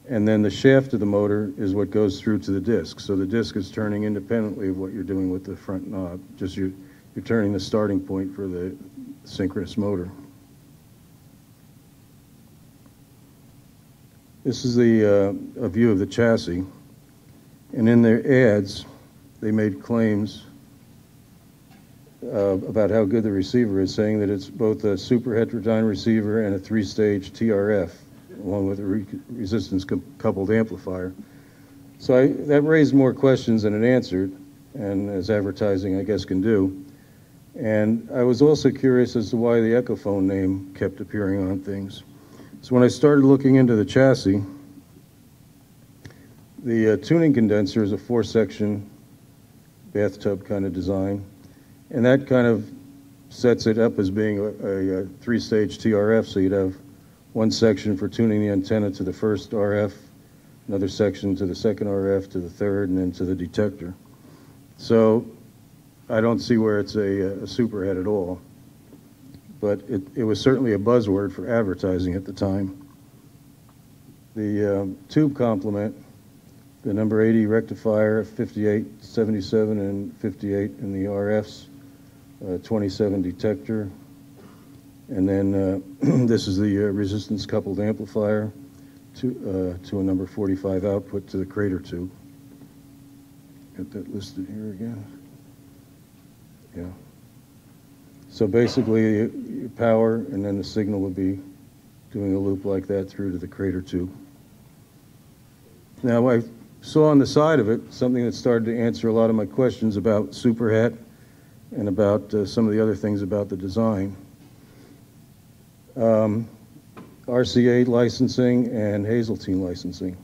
and then the shaft of the motor is what goes through to the disc. So the disc is turning independently of what you're doing with the front knob. Just you, you're turning the starting point for the synchronous motor. This is the uh, a view of the chassis, and in their ads, they made claims uh, about how good the receiver is, saying that it's both a super heterodyne receiver and a three-stage TRF, along with a re- resistance-coupled amplifier. So I, that raised more questions than it answered, and as advertising, I guess, can do. And I was also curious as to why the Echophone name kept appearing on things. So when I started looking into the chassis, the uh, tuning condenser is a four-section bathtub kind of design, and that kind of sets it up as being a, a, three-stage TRF. So you'd have one section for tuning the antenna to the first RF, another section to the second RF, to the third, and then to the detector. So I don't see where it's a, a superhet at all but it, it was certainly a buzzword for advertising at the time. The um, tube complement, the number 80 rectifier, 58, 77, and 58 in the RFs, uh, 27 detector, and then uh, this is the uh, resistance coupled amplifier to, uh, to a number 45 output to the crater tube. Get that listed here again. Yeah. So basically, power and then the signal would be doing a loop like that through to the crater tube. Now, I saw on the side of it something that started to answer a lot of my questions about superhet and about uh, some of the other things about the design. Um, RCA licensing and Hazeltine licensing.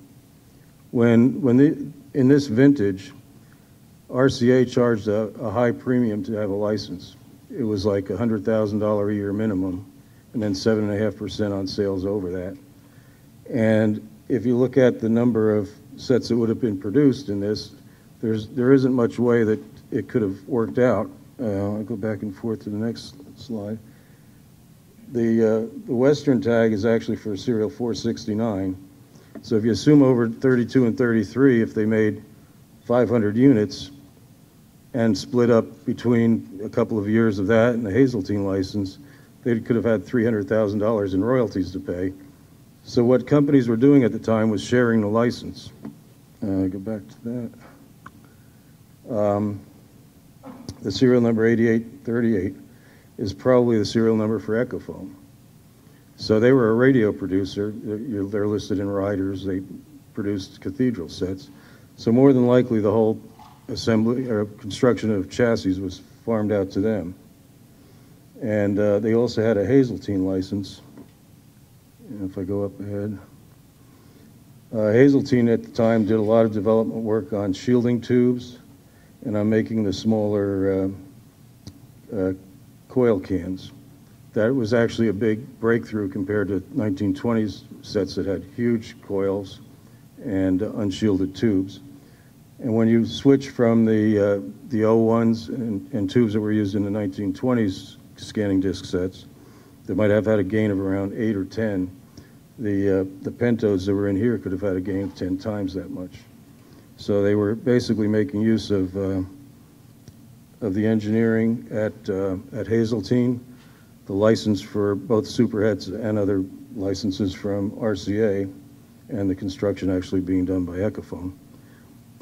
When, when the, in this vintage, RCA charged a, a high premium to have a license it was like a hundred thousand dollar a year minimum, and then seven and a half percent on sales over that. And if you look at the number of sets that would have been produced in this, there's there isn't much way that it could have worked out. Uh, I'll go back and forth to the next slide. The uh, the Western tag is actually for serial 469. So if you assume over 32 and 33, if they made 500 units, and split up between a couple of years of that and the Hazeltine license, they could have had $300,000 in royalties to pay. So what companies were doing at the time was sharing the license. Uh, go back to that. Um, the serial number 8838 is probably the serial number for Echophone. So they were a radio producer. They're listed in Riders. They produced cathedral sets. So more than likely, the whole assembly or construction of chassis was farmed out to them. And uh, they also had a Hazeltine license. And if I go up ahead, uh, Hazeltine at the time did a lot of development work on shielding tubes and on making the smaller uh, uh coil cans. That was actually a big breakthrough compared to 1920s sets that had huge coils and unshielded tubes. And when you switch from the, uh, the O1s and, and tubes that were used in the 1920s scanning disc sets, that might have had a gain of around 8 or 10, the, uh, the Pentos that were in here could have had a gain of 10 times that much. So they were basically making use of, uh, of the engineering at, uh, at Hazeltine, the license for both superhets and other licenses from RCA, and the construction actually being done by Echophone.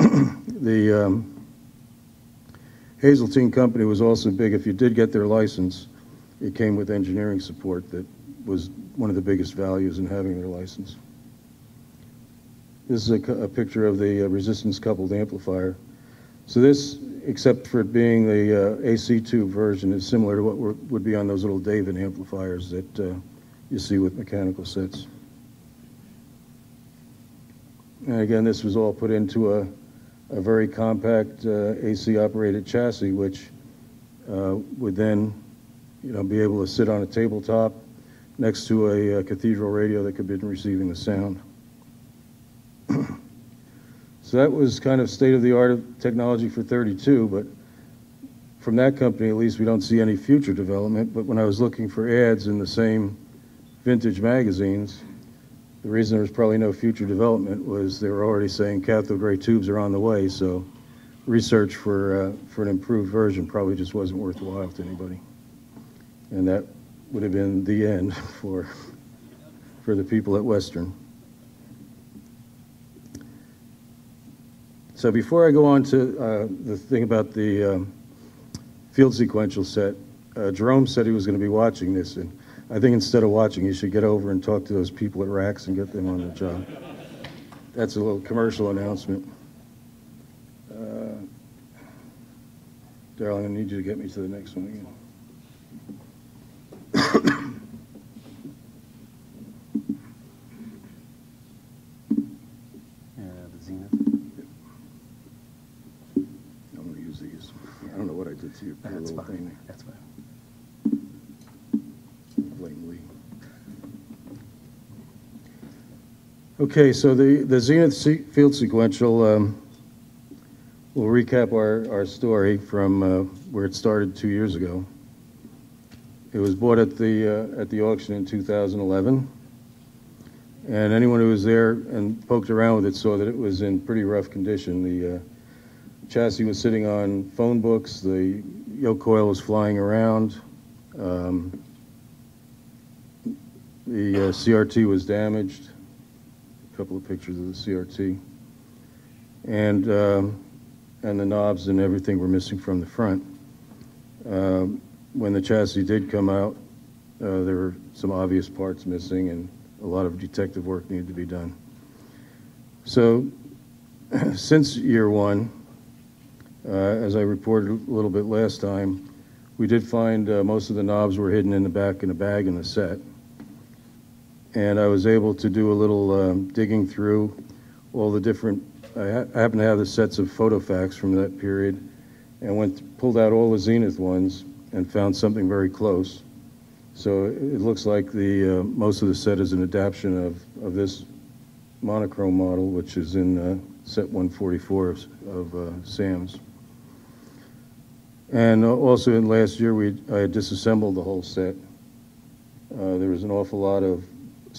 the um, Hazeltine company was also big. If you did get their license, it came with engineering support that was one of the biggest values in having their license. This is a, a picture of the uh, resistance coupled amplifier. So this, except for it being the uh, AC tube version, is similar to what would be on those little Daven amplifiers that uh, you see with mechanical sets. And again, this was all put into a a very compact uh, AC operated chassis, which uh, would then, you know, be able to sit on a tabletop next to a, a cathedral radio that could be receiving the sound. so that was kind of state of the art of technology for 32, but from that company, at least, we don't see any future development. But when I was looking for ads in the same vintage magazines, The reason there was probably no future development was they were already saying cathode ray tubes are on the way, so research for, uh, for an improved version probably just wasn't worthwhile to anybody. And that would have been the end for, for the people at Western. So before I go on to uh, the thing about the um, field sequential set, uh, Jerome said he was going to be watching this, and I think instead of watching, you should get over and talk to those people at RACS and get them on the job. That's a little commercial announcement. Uh, to need you to get me to the next one again. Yeah, the Zenith. I'm going to use these. I don't know what I did to your poor That's little thing fine, there. that's fine. Blame Lee. Okay, so the, the Zenith se- field sequential, um, will recap our, our story from, uh, where it started two years ago. It was bought at the, uh, at the auction in 2011. And anyone who was there and poked around with it saw that it was in pretty rough condition. The, uh, chassis was sitting on phone books, the yoke coil was flying around. Um, the uh, CRT was damaged. Couple of pictures of the CRT. And, um, and the knobs and everything were missing from the front. Um, when the chassis did come out, uh, there were some obvious parts missing and a lot of detective work needed to be done. So, since year one, uh, as I reported a little bit last time, we did find uh, most of the knobs were hidden in the back in a bag in the set. And I was able to do a little um, digging through all the different, I, ha- I happen to have the sets of photofacts from that period, and went, pulled out all the Zenith ones and found something very close. So it looks like the, uh, most of the set is an adaptation of, of this monochrome model, which is in uh, set 144 of, of uh, Sam's. And uh, also in last year, we, I disassembled the whole set. Uh, there was an awful lot of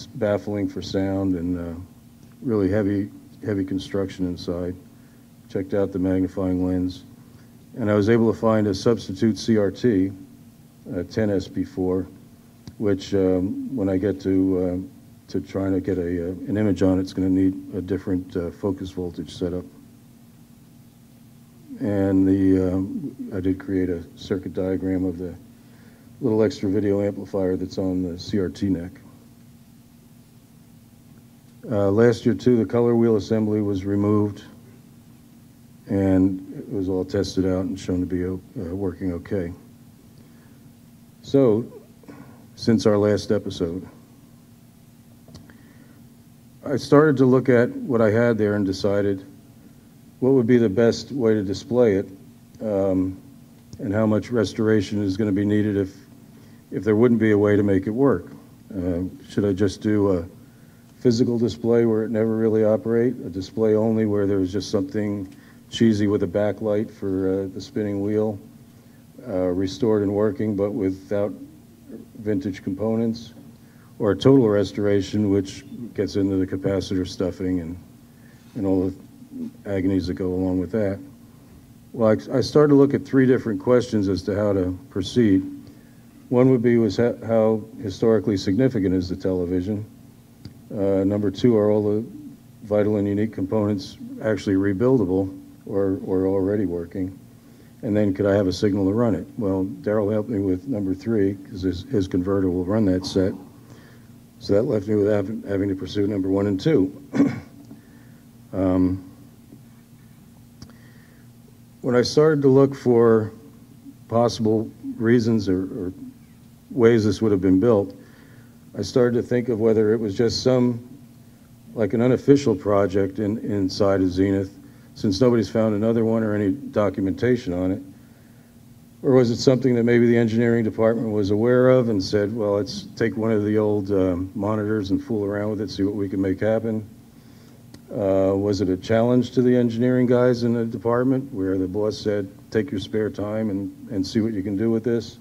baffling for sound and uh, really heavy, heavy construction inside. Checked out the magnifying lens. And I was able to find a substitute CRT, a 10SP4, which um, when I get to, uh, to trying to get a, uh, an image on it, it's going to need a different uh, focus voltage setup. And the, um, I did create a circuit diagram of the little extra video amplifier that's on the CRT neck. Uh, last year too, the color wheel assembly was removed and it was all tested out and shown to be uh, working okay. So, since our last episode, I started to look at what I had there and decided what would be the best way to display it um, and how much restoration is going to be needed if, if there wouldn't be a way to make it work. Uh, should I just do a physical display where it never really operate, a display only where there was just something cheesy with a backlight for uh, the spinning wheel, uh, restored and working but without vintage components, or a total restoration which gets into the capacitor stuffing and, and all the agonies that go along with that. Well, I, I started to look at three different questions as to how to proceed. One would be was how, how historically significant is the television? Uh, number two, are all the vital and unique components actually rebuildable or, or already working? And then could I have a signal to run it? Well, Daryl helped me with number three because his, his converter will run that set. So that left me with having, having to pursue number one and two. um, when I started to look for possible reasons or, or ways this would have been built, I started to think of whether it was just some, like an unofficial project in, inside of Zenith, since nobody's found another one or any documentation on it. Or was it something that maybe the engineering department was aware of and said, well, let's take one of the old um, monitors and fool around with it, see what we can make happen? Uh, was it a challenge to the engineering guys in the department where the boss said, take your spare time and, and see what you can do with this?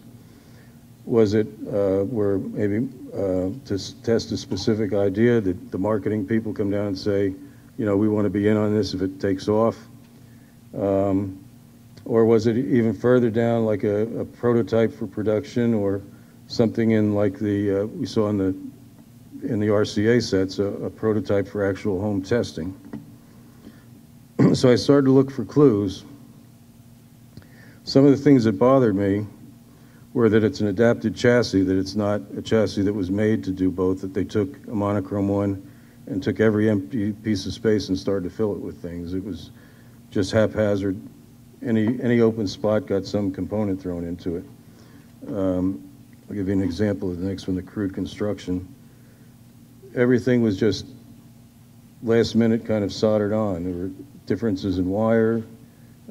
Was it uh, where maybe uh, to test a specific idea, that the marketing people come down and say, you know, we want to be in on this if it takes off? Um, Or was it even further down, like a, a prototype for production or something in like the, uh, we saw in the, in the RCA sets, a, a prototype for actual home testing? So I started to look for clues. Some of the things that bothered me were that it's an adapted chassis, that it's not a chassis that was made to do both, that they took a monochrome one and took every empty piece of space and started to fill it with things. It was just haphazard. Any, any open spot got some component thrown into it. Um, I'll give you an example of the next one, the crude construction. Everything was just last minute kind of soldered on. There were differences in wire.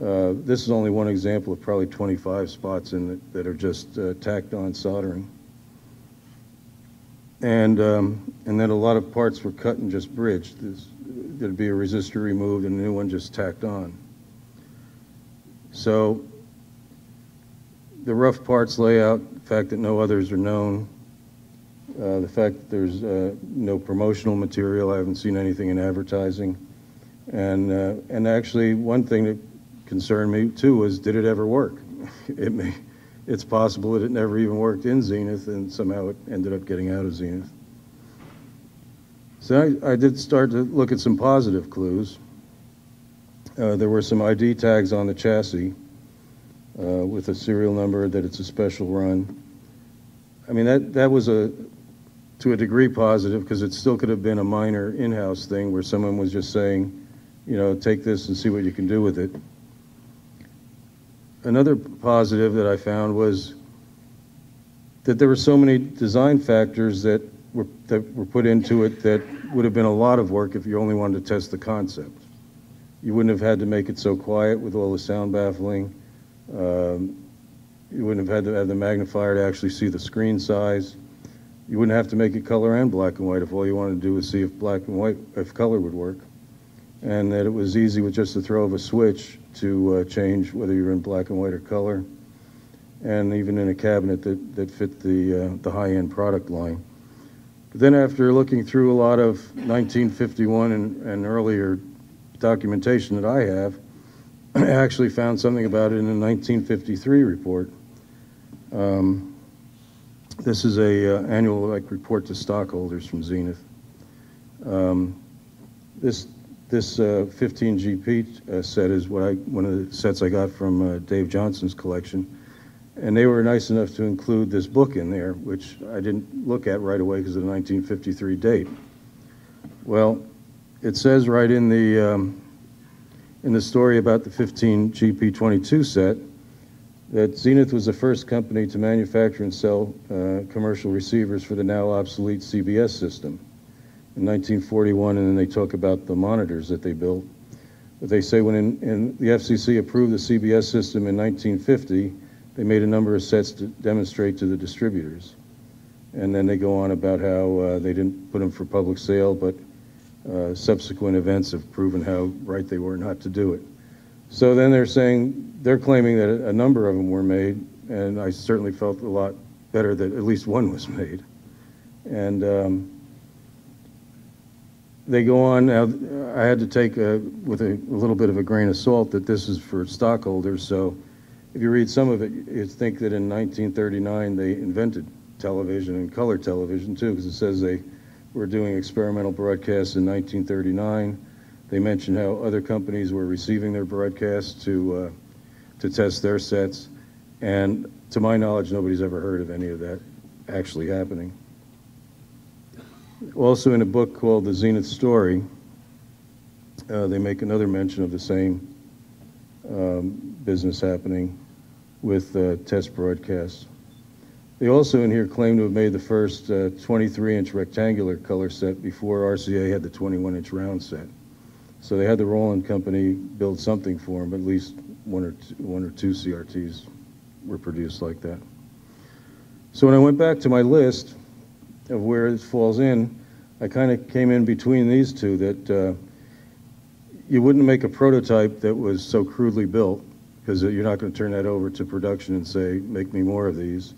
Uh, this is only one example of probably 25 spots in it that are just uh, tacked on soldering. And, um, and then a lot of parts were cut and just bridged. There'd be a resistor removed and a new one just tacked on. So the rough parts layout, the fact that no others are known, uh, the fact that there's uh, no promotional material, I haven't seen anything in advertising. And, uh, and actually, one thing that concerned me too was did it ever work? It may, it's possible that it never even worked in Zenith and somehow it ended up getting out of Zenith. So I, I did start to look at some positive clues. Uh, there were some ID tags on the chassis uh, with a serial number that it's a special run. I mean, that, that was a, to a degree positive because it still could have been a minor in-house thing where someone was just saying, you know, take this and see what you can do with it. Another positive that I found was that there were so many design factors that were, that were put into it that would have been a lot of work if you only wanted to test the concept. You wouldn't have had to make it so quiet with all the sound baffling. Um, you wouldn't have had to have the magnifier to actually see the screen size. You wouldn't have to make it color and black and white if all you wanted to do was see if black and white, if color would work. And that it was easy with just the throw of a switch to uh, change whether you're in black and white or color. And even in a cabinet that, that fit the, uh, the high-end product line. But then after looking through a lot of 1951 and, and earlier documentation that I have, I actually found something about it in a 1953 report. Um, this is a uh, annual like report to stockholders from Zenith. Um, this this uh, 15 GP uh, set is what I one of the sets I got from uh, Dave Johnson's collection, and they were nice enough to include this book in there, which I didn't look at right away because of the 1953 date. Well, it says right in the um, in the story about the 15 GP22 set that Zenith was the first company to manufacture and sell uh, commercial receivers for the now obsolete CBS system in 1941, and then they talk about the monitors that they built. But they say when in, in the FCC approved the CBS system in 1950, they made a number of sets to demonstrate to the distributors. And then they go on about how uh, they didn't put them for public sale, but uh, subsequent events have proven how right they were not to do it. So then they're saying, they're claiming that a number of them were made, and I certainly felt a lot better that at least one was made. And um, they go on, now, I had to take a, with a, a little bit of a grain of salt that this is for stockholders, so if you read some of it, you'd think that in 1939 they invented television and color television too, because it says they were doing experimental broadcasts in 1939. They mention how other companies were receiving their broadcasts to uh, to test their sets, and to my knowledge, nobody's ever heard of any of that actually happening. Also, in a book called The Zenith Story, uh, they make another mention of the same um, business happening with uh, test broadcasts. They also in here claim to have made the first 23-inch rectangular color set before RCA had the 21-inch round set. So they had the Rauland Company build something for them, at least one or two, one or two CRTs were produced like that. So when I went back to my list of where it falls in, I kind of came in between these two that uh, you wouldn't make a prototype that was so crudely built because you're not going to turn that over to production and say, make me more of these.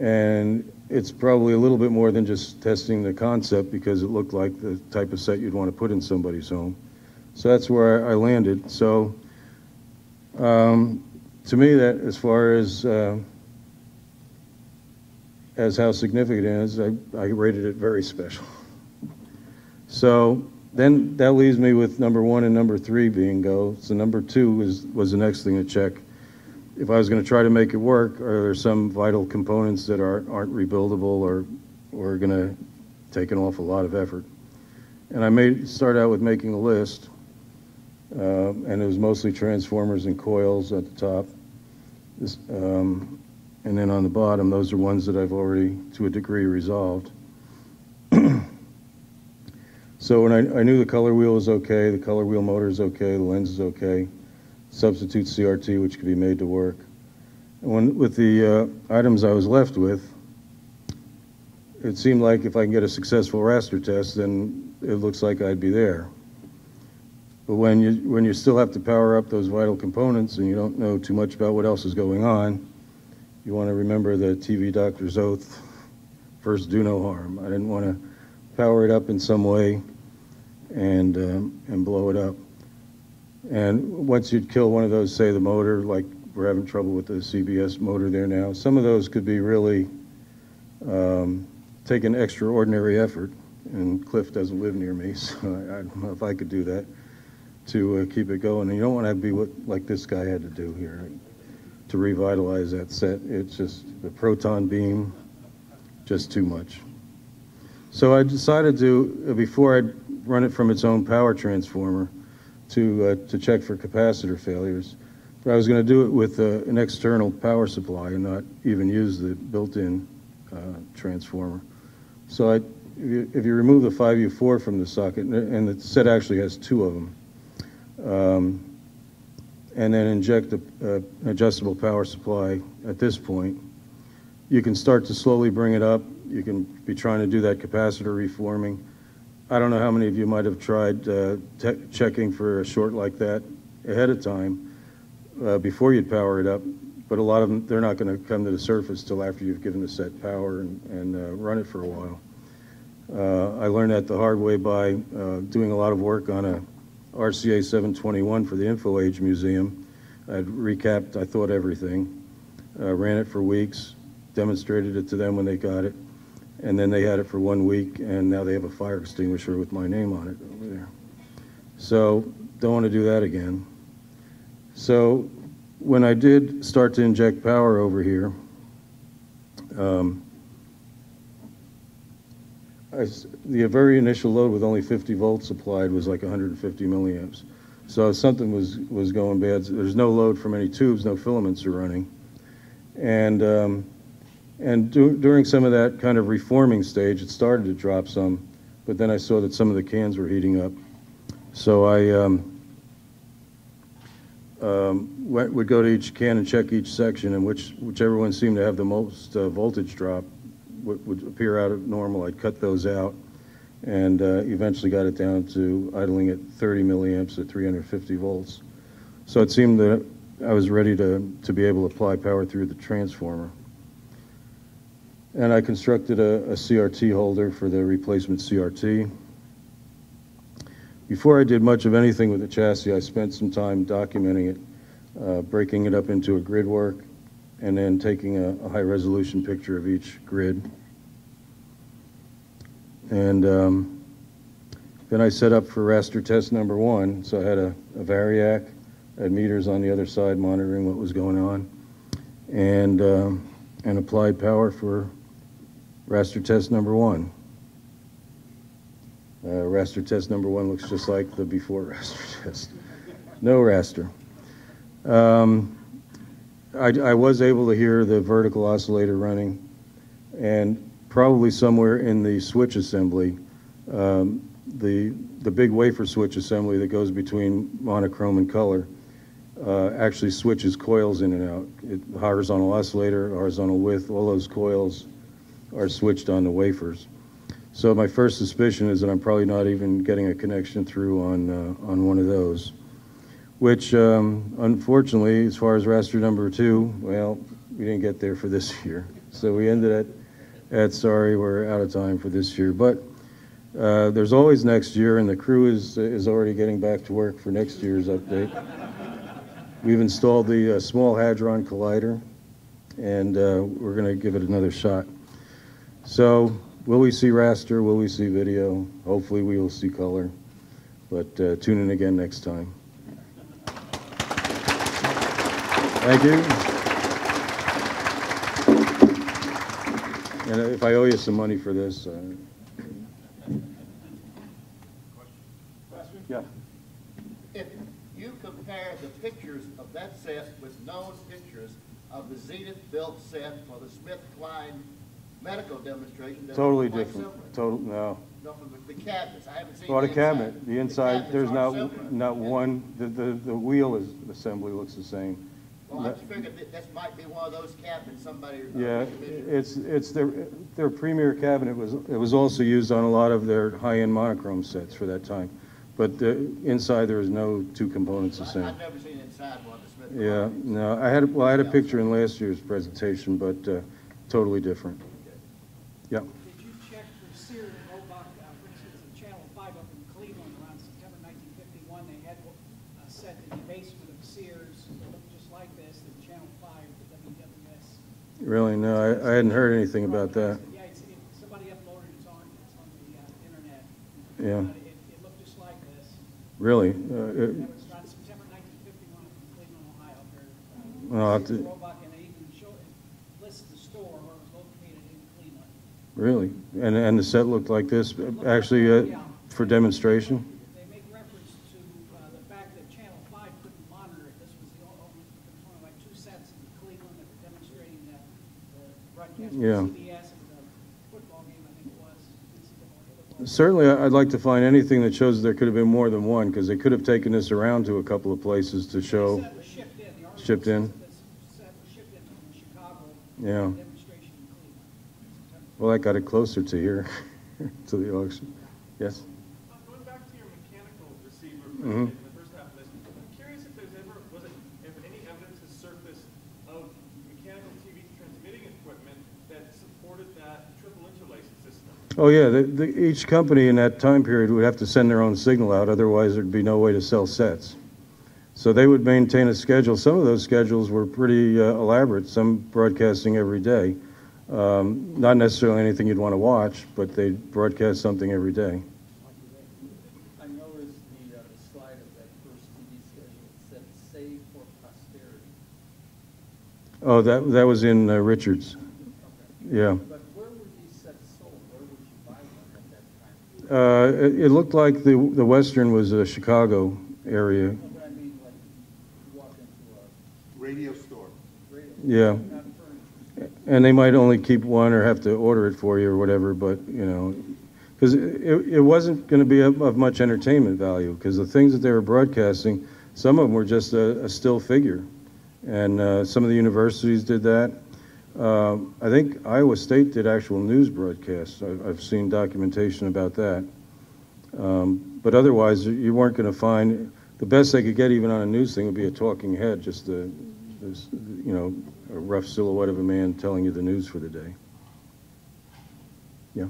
And it's probably a little bit more than just testing the concept because it looked like the type of set you'd want to put in somebody's home. So that's where I landed. So um, to me, that as far as uh, as how significant it is, I, I rated it very special. So then that leaves me with number one and number three being go. So number two is, was the next thing to check. If I was going to try to make it work, are there some vital components that are, aren't rebuildable or, or going to take an awful lot of effort? And I made, start out with making a list, uh, and it was mostly transformers and coils at the top. This, um, and then on the bottom, those are ones that I've already, to a degree, resolved. so when I, I knew the color wheel was okay, the color wheel motor is okay, the lens is okay, substitute CRT, which could be made to work. When, with the uh, items I was left with, it seemed like if I can get a successful raster test, then it looks like I'd be there. But when you, when you still have to power up those vital components and you don't know too much about what else is going on, you want to remember the TV doctor's oath, first do no harm. I didn't want to power it up in some way and, um, and blow it up. And once you'd kill one of those, say the motor, like we're having trouble with the CBS motor there now, some of those could be really um, take an extraordinary effort. And Cliff doesn't live near me, so I, I don't know if I could do that to uh, keep it going. And you don't want to be what like this guy had to do here to revitalize that set. It's just the proton beam, just too much. So I decided to, before I'd run it from its own power transformer, to, uh, to check for capacitor failures. But I was going to do it with uh, an external power supply and not even use the built-in uh, transformer. So I, if, you, if you remove the 5U4 from the socket, and the set actually has two of them, um, and then inject a, uh, an adjustable power supply at this point, you can start to slowly bring it up. You can be trying to do that capacitor reforming. I don't know how many of you might have tried uh, checking for a short like that ahead of time uh, before you'd power it up, but a lot of them, they're not going to come to the surface till after you've given the set power and, and uh, run it for a while. Uh, I learned that the hard way by uh, doing a lot of work on a RCA 721 for the Info Age Museum. I'd recapped, I thought, everything, uh, ran it for weeks, demonstrated it to them when they got it, and then they had it for one week, and now they have a fire extinguisher with my name on it over there. So don't want to do that again. So when I did start to inject power over here, um, The very initial load with only 50 volts applied was like 150 milliamps. So something was, was going bad. There's no load from any tubes, no filaments are running. And, um, and do, during some of that kind of reforming stage, it started to drop some, but then I saw that some of the cans were heating up. So I um, um, went, would go to each can and check each section, and which, whichever one seemed to have the most uh, voltage drop, would, would appear out of normal. I'd cut those out and uh, eventually got it down to idling at 30 milliamps at 350 volts. So it seemed that I was ready to, to be able to apply power through the transformer. And I constructed a, a CRT holder for the replacement CRT. Before I did much of anything with the chassis, I spent some time documenting it, uh, breaking it up into a grid work, and then taking a, a high resolution picture of each grid. And um, then I set up for raster test number one. So I had a, a variac, I had meters on the other side monitoring what was going on, and, um, and applied power for raster test number one. Uh, raster test number one looks just like the before raster test. No raster. Um, I, I, was able to hear the vertical oscillator running, and probably somewhere in the switch assembly, um, the the big wafer switch assembly that goes between monochrome and color uh, actually switches coils in and out. It, horizontal oscillator, horizontal width, all those coils are switched on the wafers. So my first suspicion is that I'm probably not even getting a connection through on uh, on one of those which um, unfortunately, as far as raster number two, well, we didn't get there for this year. So we ended at, at sorry, we're out of time for this year. But uh, there's always next year, and the crew is, is already getting back to work for next year's update. We've installed the uh, Small Hadron Collider, and uh, we're going to give it another shot. So, will we see raster? Will we see video? Hopefully, we will see color. But uh, tune in again next time. Thank you. And if I owe you some money for this, uh, yeah. If you compare the pictures of that set with known pictures of the Zenith-built set for the Smith-Kline medical demonstration, Totally different. Total, no. No, the- the cabinets, I haven't seen Well, the the inside. cabinet, the inside, cabinets there's not, similar. not one, the, the, the wheel is, assembly looks the same. Well, I just figured that this might be one of those cabinets somebody. uh, Yeah, it's, it's their, their premier cabinet was, it was also used on a lot of their high-end monochrome sets for that time. But the, inside, there is no two components the I- same. I've never seen inside one of the Smith. Yeah, no, I had, well, I had a picture in last year's presentation, but, uh, totally different. Yeah, Did you check for Sears and Roebuck, uh, for instance, at Channel Five up in Cleveland around September nineteen fifty-one, they had a set in the basement of Sears, that looked just like this, at Channel Five, the WEWS. Really, no, I, I hadn't heard anything about that. Yeah, it's, it, somebody uploaded it, on, it's on the, uh, internet. Yeah. But It, it looked just like this. Really? Uh, it- That was around September nineteen fifty-one in Cleveland, Ohio, there. Well, I'll have to- and they even showed, it lists the store where it was located in Cleveland. Really? And, and the set looked like this, actually, uh, for demonstration? They make reference to uh, the fact that Channel 5 couldn't monitor it. This was the only, there was only like two sets in Cleveland that were demonstrating the the broadcast Yeah. from CBS and the football game, I think it was. NCAA football. Certainly, I- I'd like to find anything that shows there could have been more than one, because they could have taken this around to a couple of places to show. Set was shipped in. Shipped in? says that This set was shipped in from Chicago. Yeah. Demonstration in Cleveland. Well, that got it closer to here, to the auction. Yes? Uh, Going back to your mechanical receiver Mhm. presentation, the first half of this, I'm curious if there's ever, was it, if any evidence has surfaced of mechanical TV transmitting equipment that supported that triple interlacing system? Oh, yeah, the, the, each company in that time period would have to send their own signal out, otherwise there'd be no way to sell sets. So they would maintain a schedule. Some of those schedules were pretty uh, elaborate, some broadcasting every day. Um, not necessarily anything you'd want to watch, but they broadcast something every day. I noticed the, uh, the slide of that first TV schedule, it said save for posterity. Oh, that, that was in uh, Richards. Yeah. But where were these sets sold? Where would you buy one at that time? Uh, it, it looked like the, the Western was a Chicago area. I mean, like, you walk into a Radio store. radio, Yeah. And they might only keep one or have to order it for you or whatever, but, you know, because it, it wasn't going to be of, of much entertainment value, because the things that they were broadcasting, some of them were just a, a still figure. And uh, some of the universities did that. Um, I think Iowa State did actual news broadcasts. I've, I've seen documentation about that. Um, but otherwise, you weren't going to find, the best they could get even on a news thing would be a talking head, just this, you know, a rough silhouette of a man telling you the news for the day. Yeah.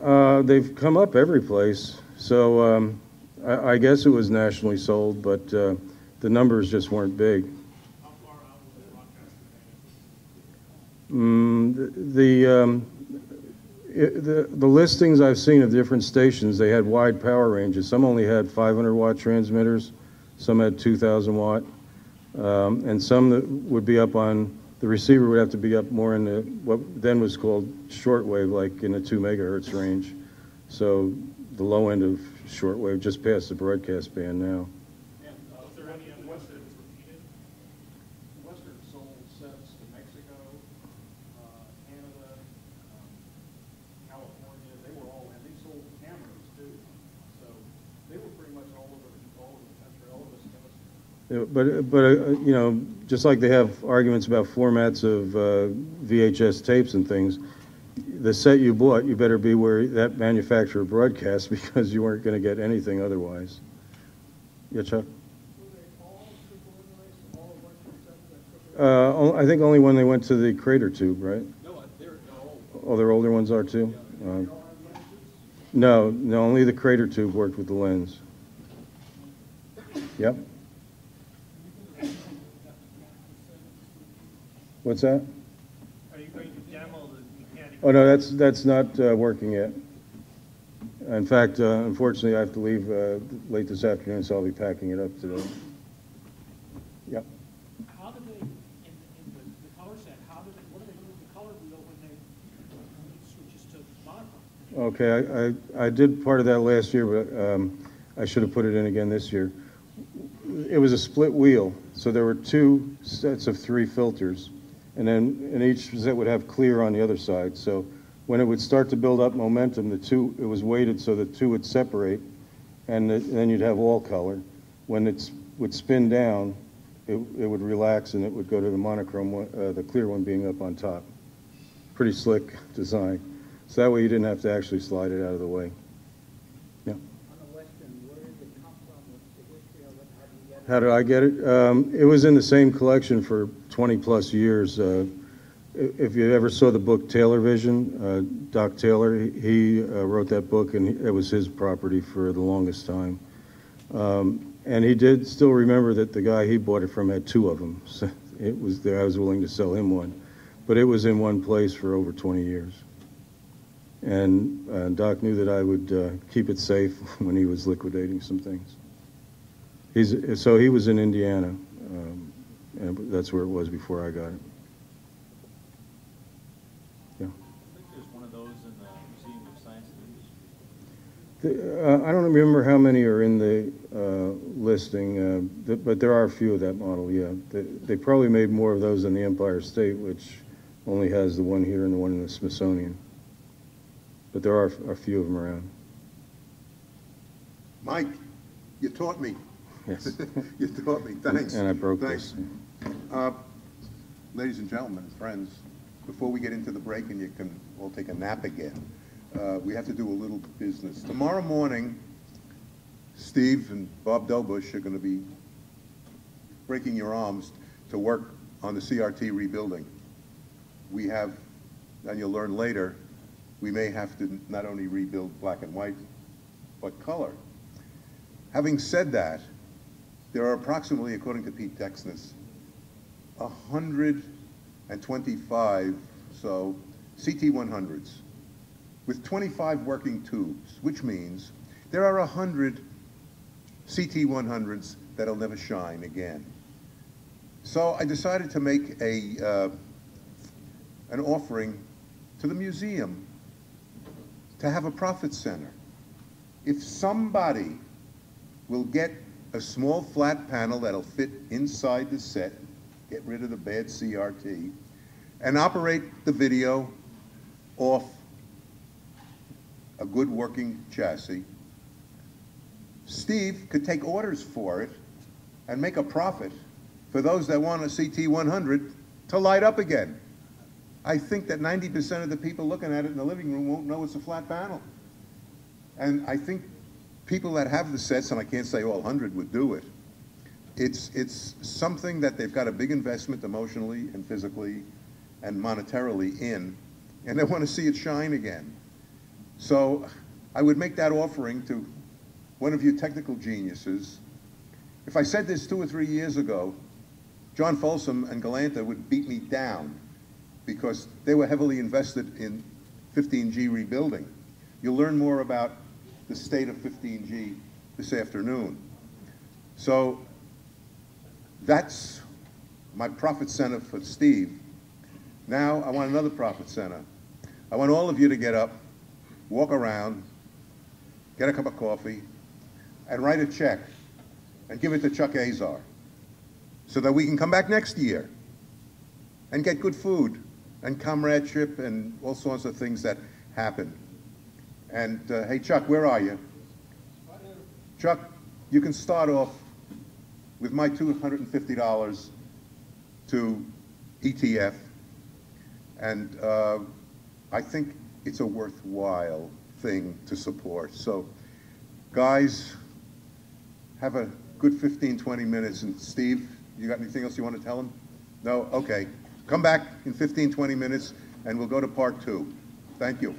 The? Uh, they've come up every place. So um, I, I guess it was nationally sold, but uh, the numbers just weren't big. How far out was the broadcast Mm, the the, um, it, the the listings I've seen of different stations, they had wide power ranges. Some only had 500 watt transmitters, some had 2,000 watt, um, and some that would be up on the receiver would have to be up more in the what then was called shortwave, like in the two megahertz range. So the low end of shortwave, just past the broadcast band now. And uh, was there any evidence that it was repeated? Western sold sets to Mexico, uh, Canada, um, California, they were all, and they sold cameras too. So they were pretty much all over, all over the country, all over this hemisphere. Yeah, But, but, uh, you know, just like they have arguments about formats of uh, VHS tapes and things, the set you bought, you better be where that manufacturer broadcasts because you weren't going to get anything otherwise. Yeah, Chuck? Were they all triple interlace, all Western sets that triple Uh, I think only when they went to the crater tube, right? No, they're, no, Oh, their older ones are too? Um, No, no, only the crater tube worked with the lens. Yep. What's that? Are you going to demo the mechanical? Oh, no, that's, that's not uh, working yet. In fact, uh, unfortunately, I have to leave uh, late this afternoon, so I'll be packing it up today. Yep. How do they, in, in the, the color set, how do they, what do they do with the color wheel when they, switches to monochrome? Okay, I, I, I did part of that last year, but um, I should have put it in again this year. It was a split wheel, so there were two sets of three filters, and then and each set would have clear on the other side. So when it would start to build up momentum, the two it was weighted so the two would separate, and the, then you'd have all color. When it would spin down, it, it would relax and it would go to the monochrome, one, uh, the clear one being up on top. Pretty slick design. So that way you didn't have to actually slide it out of the way. Yeah. On the western, where did it come from? What's the history of it? How do you get it? How did I get it? Um, it was in the same collection for 20 plus years. Uh, if you ever saw the book Taylor Vision, uh, Doc Taylor, he, uh, wrote that book and it was his property for the longest time. Um, and he did still remember that the guy he bought it from had two of them. So it was there. I was willing to sell him one, but it was in one place for over 20 years. And uh, Doc knew that I would uh, keep it safe when he was liquidating some things. He's, so he was in Indiana, um, and that's where it was before I got it. Yeah. I think there's one of those in the Museum of Science and Industry. The, uh, I don't remember how many are in the uh, listing, uh, th- but there are a few of that model, yeah. They, they probably made more of those than the Empire State, which only has the one here and the one in the Smithsonian. But there are a few of them around. Mike, you taught me. Yes. You taught me, thanks. And I broke Thanks. this. Uh, Ladies and gentlemen, friends, before we get into the break and you can all take a nap again, uh, we have to do a little business. Tomorrow morning, Steve and Bob Dobush are going to be breaking your arms to work on the CRT rebuilding. We have, and you'll learn later, we may have to not only rebuild black and white, but color. Having said that, there are approximately, according to Pete Deksnis, 125 so CT100s with 25 working tubes, which means there are 100 CT100s that'll never shine again. So I decided to make a, uh, an offering to the museum to have a profit center. If somebody will get a small flat panel that'll fit inside the set, get rid of the bad CRT, and operate the video off a good working chassis, Steve could take orders for it and make a profit for those that want a CT100 to light up again. I think that 90% of the people looking at it in the living room won't know it's a flat panel. And I think people that have the sets, and I can't say all 100 would do it, it's, it's something that they've got a big investment emotionally and physically and monetarily in, and they want to see it shine again. So I would make that offering to one of you technical geniuses. If I said this two or three years ago, John Folsom and Galanta would beat me down because they were heavily invested in 15G rebuilding. You'll learn more about the state of 15G this afternoon. So that's my profit center for Steve. Now I want another profit center. I want all of you to get up, walk around, get a cup of coffee, and write a check and give it to Chuck Azar so that we can come back next year and get good food and comradeship and all sorts of things that happen. And uh, hey, Chuck, where are you? Chuck, you can start off with my $250 to ETF, and uh, I think it's a worthwhile thing to support. So, guys, have a good 15, 20 minutes. And Steve, you got anything else you want to tell him? No? Okay. Come back in 15, 20 minutes, and we'll go to part two. Thank you.